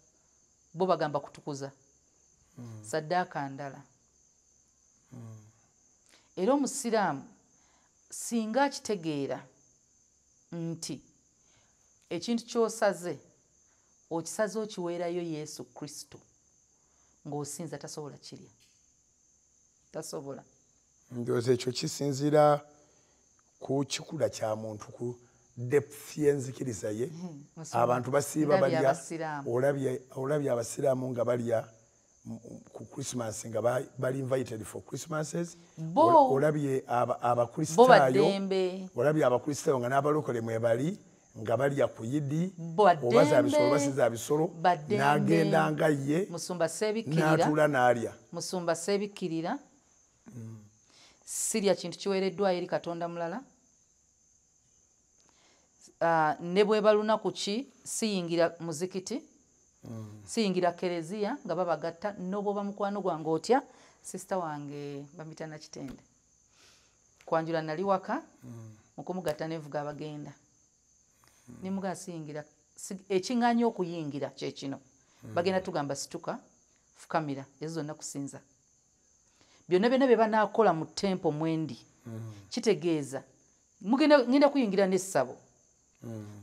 bo bagamba kutukuza. Saddaaka ndala. Era omusiraamu singa akitegeera nti ekintu ky'osaze okisaze okiweerayo yesu kristo ng'osinza tasobola kirya. Tasobola. Ndowooza ekyo kisinziira ku kikula kya muntu ku depth y'enzikiriza ye. Musumba. abantu basiiba balya olabye abasiraamu nga balya ku christmas nga ba- bali invited for christmases. Olabye abakristaayo. Olabye abakristaayo nga n'abalokole mwe bali nga balya ku yidi oba za bisolo oba si za bisolo n'agenda nga ye n'atuula n'alya. Musumba seebikkirira sirya kintu kiweereddwayo eri katonda mulala. Ah, ne bweba lunaku ki siyingira muzikiti siyingira kereziya nga babagatta nobwoba mukwano gwange otya? Sisita wange bamita nakitende kwanjula nali waka mukumugatta nevuga abagenda. Nimugaa siyingira si- ekiŋŋanya okuyingira kyekino bagenda tugamba situka fukamira ezo zonna kusinza. Byonna byonna bye banaakola mu tempo mwendi kitegeeza. Mugenda ngenda kuyingira n'essabo.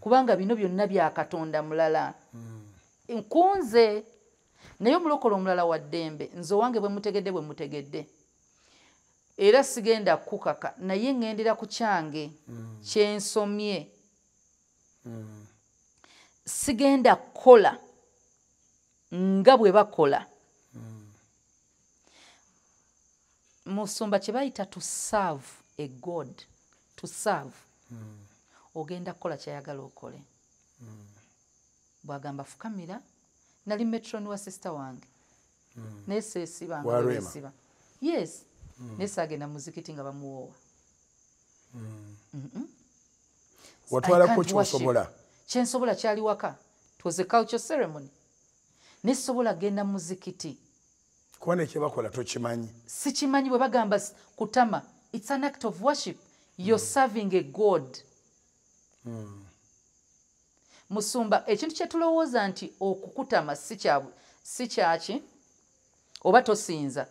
Kubanga bino byonna bya katonda mulala nkunze. Naye omulokole omulala wa ddembe nze owange bwe mutegedde bwe mutegedde. Era sigenda kukaka naye ŋŋendera ku kyange kyensomye sigenda kukola nga bwe bakola. Musumba kye bayita to serve a god to serve. Ogenda kukola kyayagala okole bwagamba fukamira. Nali metroni wa sisita wange. Naye bwe Rwema? beesiba yes. Naye saagenda muzikiti nga bamuwoowa watwalako I can't worship. kyosobola kyensobola kyali waka. It was a culture ceremony. Nesobola genda mu muzikiti. Kuba nekyebakola tokimanyi? Sikimanyi bwe bagamba kutama. Its an act of worship. You're serving a god musumba. Ekintu kyetulowooza nti okukutama si kya- si kyaki oba tosinza?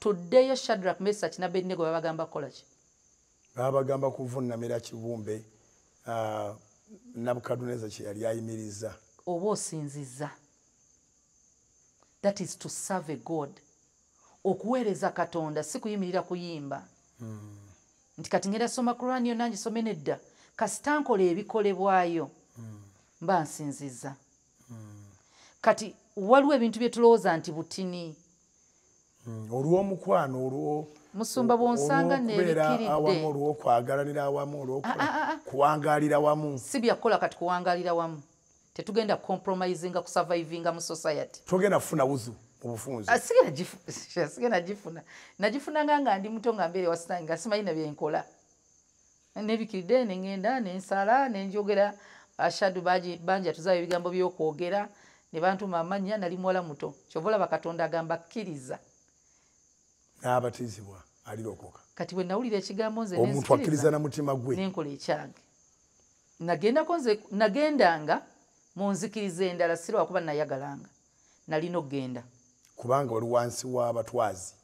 Tuddeyo shadrak mesach ne benego babagamba kukola ki? Babagamba kuvunamira kibumbe ah, nabukaduneza kye yali ayimiriza. Oba osinziza? That is to serve a god. Okuweereza katonda si kuyimirira kuyimba. Nti kati ngenda soma kurani yonna ngisome nedda. Kasita nkola ebikolebwayo mba nsinziza kati waliwo ebintu bye tulowooza nti butini. Mm, olw'omukwano olwo Musumba bw'onsanga olw'okubeera neebikiridde. awamu olw'okwagalanira awamu olw'okuwangalira wamu si byakukola kati kuwangalira wamu tetugenda compromisinga kusurvivinga mu society. Togenda kufuna wuzu mu bufunzi Ah, sigenda gifu- sigenda gifuna. Nagifunanga nga ndi muto nga mbeere wasitange nga simanyi na byenkola nebikiridde neŋŋenda nensala nenjogera ashadu banji atuzaayo ebigambo byokwogera ne bantuma amannya nali muwala muto. Kyova olaba katonda agamba kkiriza. N'abatizibwa alirokoka kati bwe nawulira ekigambo nze omuntu akkiriza na mutima gwe. nenkola ekyange. Nagendako nze nagendanga mu nzikiriza endala si lwakuba nayagalanga. Nalina okgenda kubanga oli wansi w'abatwazi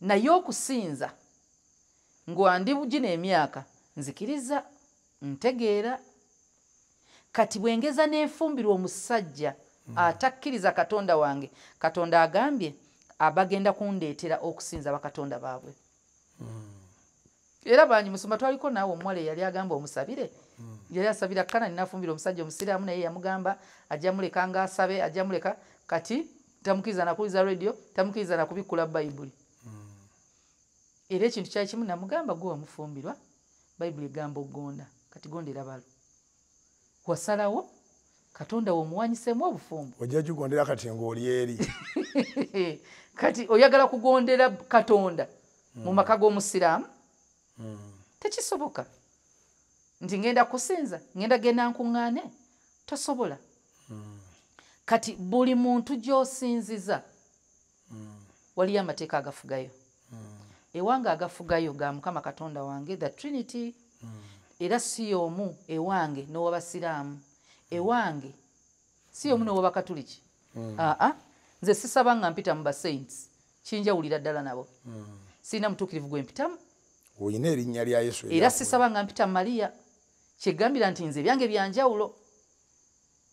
naye okusinza ngwandi bugina emyaka nzikiriza ntegeera. Kati bwengeza n'enfumbirwa omusajja atakkiriza katonda wange katonda agambye abagenda kundeetera okusinza bakatonda baabwe. Era bangi musoma twaliko naawe omuwala eyali agamba omusabire? Yali asabira kanani nafumbira omusajja omusiraamu naye yamugamba ajja muleka ngaasabe ajja muleka. Kati tamukiriza nakuliza radio tamukiriza nakubikkula bayibuli era ekintu kyali kimu namugamba gwe wamufumbirwa bayibuli egamba ogonda kati gondera balo wasalawo katonda womuwanyisemu obufumbo. Ojja kigondera kati ngaoli eri. Kati oyagala kugondera katonda mu maka g'omusiraamu? Tekisoboka. Nti ngenda kusinza ngenda genda nkuŋŋaane tosobola. Kati buli muntu gy'osinziza waliyo amateeka agafugayo. Ewange agafugayo ga mukama katonda wange the trinity era si y'omu ewange n'owabasiraamu. Ewange si y'omu n'owabakatuliki. Aa nze sisaba nga mpita mu basaints kinjawulira ddala nabo. Sirina mutuukirivu gwe mpitamu. Olina erinnya lya yesu era sisaba nga mpita mariya kyegambira nti nze ebyange byanjawulo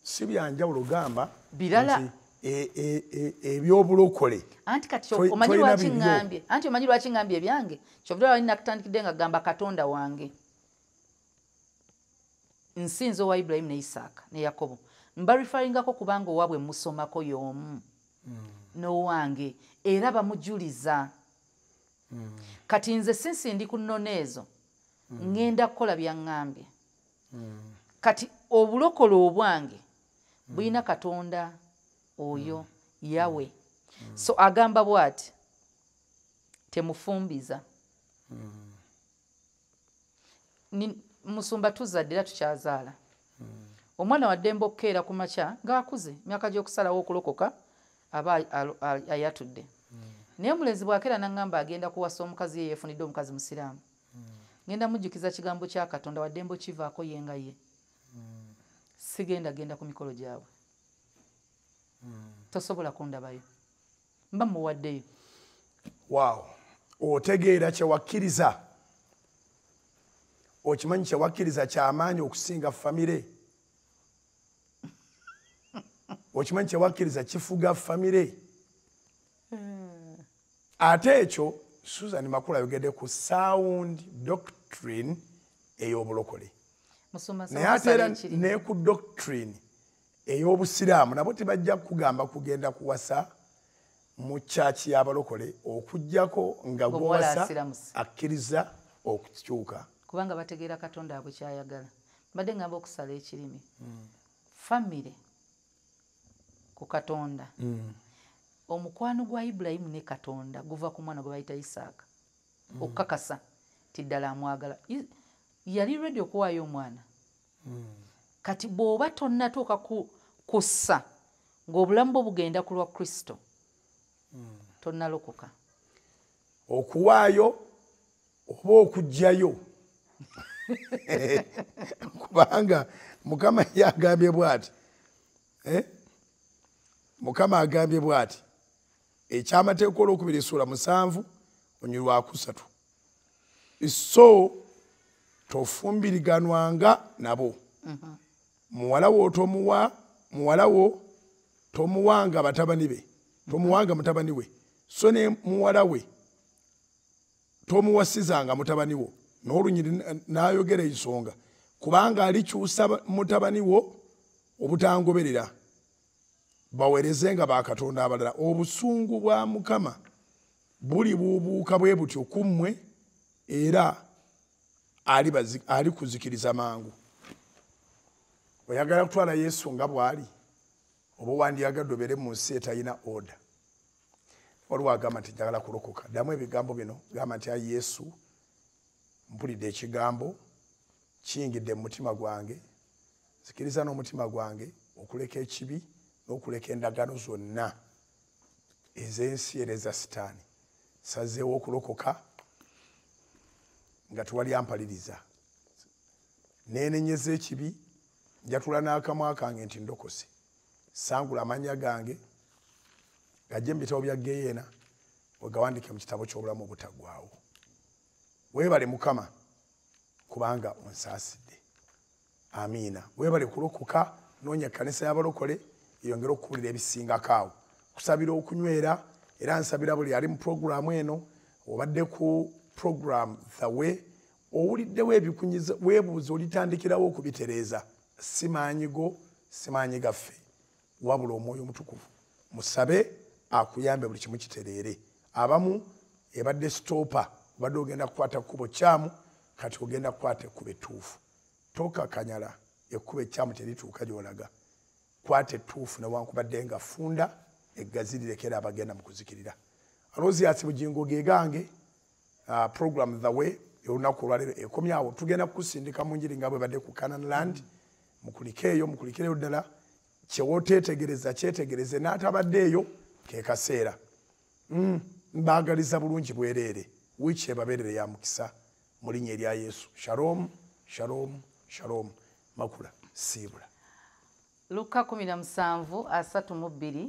si byanjawulo gamba Birala. e- e- e- ebyobulokole anti kati omanyi lwaki ŋŋambye anti omanyi lwaki ŋŋambye ebyange kyovula wali nakutandikidde nga gamba katonda wange nsinza owa ibulayimu ne isaaka ne yakobo. Mbarifalingako kubanga owaabwe musomako y'omu. N'owange. Era bamujuliza kati nze sinsi ndi ku nnono ezo. Ŋŋenda kukola byaŋŋambye kati obulokole obwange bulina katonda oyo yawe so agamba bw'ati temufumbiza. Ni- musumba tuzadde era tukyazaala. Omwana waddembe okukeera ku makya ng'akuze emyaka gy'okusalawo okulokoka aba ayatudde. Naye omulenzi bw'akeera naŋŋamba agenda kuwasa omukazi ye yeefunidde omukazi musiraamu. Ngenda mujjukiza kigambo kya katonda waddembe okivaako ye nga ye. Sigenda genda ku mikolo gyabwe. Tosobola kundabayo. Mba muwaddeyo waawo otegeera kyewakkiriza okimanyi kyewakkiriza kyamaanyi okusinga famire? Okimanyi kyewakkiriza kifuga famire? Ate ekyo susan makulu ayogedde ku sound doctrine ey'obulokole. Naye ate era ne ku doctrine ey'obusiraamu nabo tebajja kugamba kugenda kuwasa mu kyaki y'abalokole okugjako nga gwowasa akkiriza okukyuka kubanga bategeera katonda abwe kyayagala mbadde ngamba okusala ekirimi famire ku katonda. Omukwano gwa ibulayimu ne katonda guva ku mwana gwe bayita isaaka. Okukakasa ti ddala amwagala. Yali redi okuwaayo omwana? Kati bw'oba tonnatuuka ku- kussa ng'obulamu bwo bugenda ku lwa kristo tonnalokoka okuwaayo oba okugjayo kubanga mukama yagambye bw'ati eh? mukama agambye bw'ati ekyamateeka olwokubiri essuula musanvu onyi lwakusatu so tofumbiriganwanga nabo. Muwala wo tomuwa muwala wo tomuwanga batabani be tomuwanga mutabani we. So ne muwala we tomuwasizanga mutabani wo n'olunyiri n'ayogera ensonga. Kubanga alikyusa ba- mutabani wo obutangoberera baweerezenga bakatonda abalala. Obusungu bwa mukama buli buubuuka bwe butyo ku mmwe era ali bazi- ali kuzikiriza mangu. Oyagala kutwala yesu nga bw'ali oba wandiyagadde obeere mu nsi etalina oda waliwo agamba nti njagala kulokoka. Ddamu ebigambo bino gamba nti ayi yesu mpulidde ekigambo kiyingidde mu mutima gwange zikiriza n'omutima gwange okuleka ekibi n'okuleka endagano zonna ez'ensi era eza sitaani. Sazeewo okulokoka nga tewali ampaliriza. Nenenyeza ekibi njatula n'akamwa kange nti ndokose. Sangula amannya gange gajje mu bitabo bya geyeena wegawandike mu kitabo ky'obulamu obutaggwaawo weebale mukama kubanga onsaasidde amiina. Webale kulokoka noonya ekkanisa y'abalokole eyongere okukubulira ebisingako awo. Kusabira okunywera era nsabira buli ali mu puroguramu eno obadde ku puroguramu thawe owuliddewo ebikunyiza weebuuza olitandikirawo okubitereeza. Si maanyigo si maanyi gaffe. Wabula omwoyo omutukuvu. Musabe akuyambe buli kimu kitereere. Abamu ebadde stoopa obadde ogenda kukwata kkubo kyamu kati ogenda kukwata ekkubo ettuufu. Tokakanyala ekkubo ekyamu terituuka gyolaga. Kwata ettuufu newankubadde nga funda eggazi lirekera abagenda mu kuzikirira. Aloziasi bugingo ge gange uh, program the way olunaku olwaleero ekomyawo tugenda kukusindika mu njiri nga bwe badde ku canan land. Mukulike eyo mukulikireyo ddala. Kyewootetegereza kyetegereze n'atabadde eyo ke kaseera. Mm, mbaagaliza bulungi bwereere wiiki ebabeerere ya mukisa mu linnya erya yesu? Shalom shalom shalom. Makula siibula. Luka 17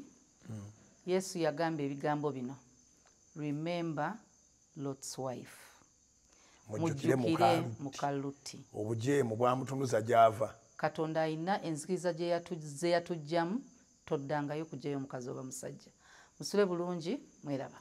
yesu yagamba ebigambo bino. Remember lot's wife. Mujjukire mujjukire muka mukaluti obujeemu bwamutunuza gy'ava. Katonda alina enzikiriza ze yatuggyamu toddangayo kugyayo omukazi oba musajja. Musule bulungi mweraba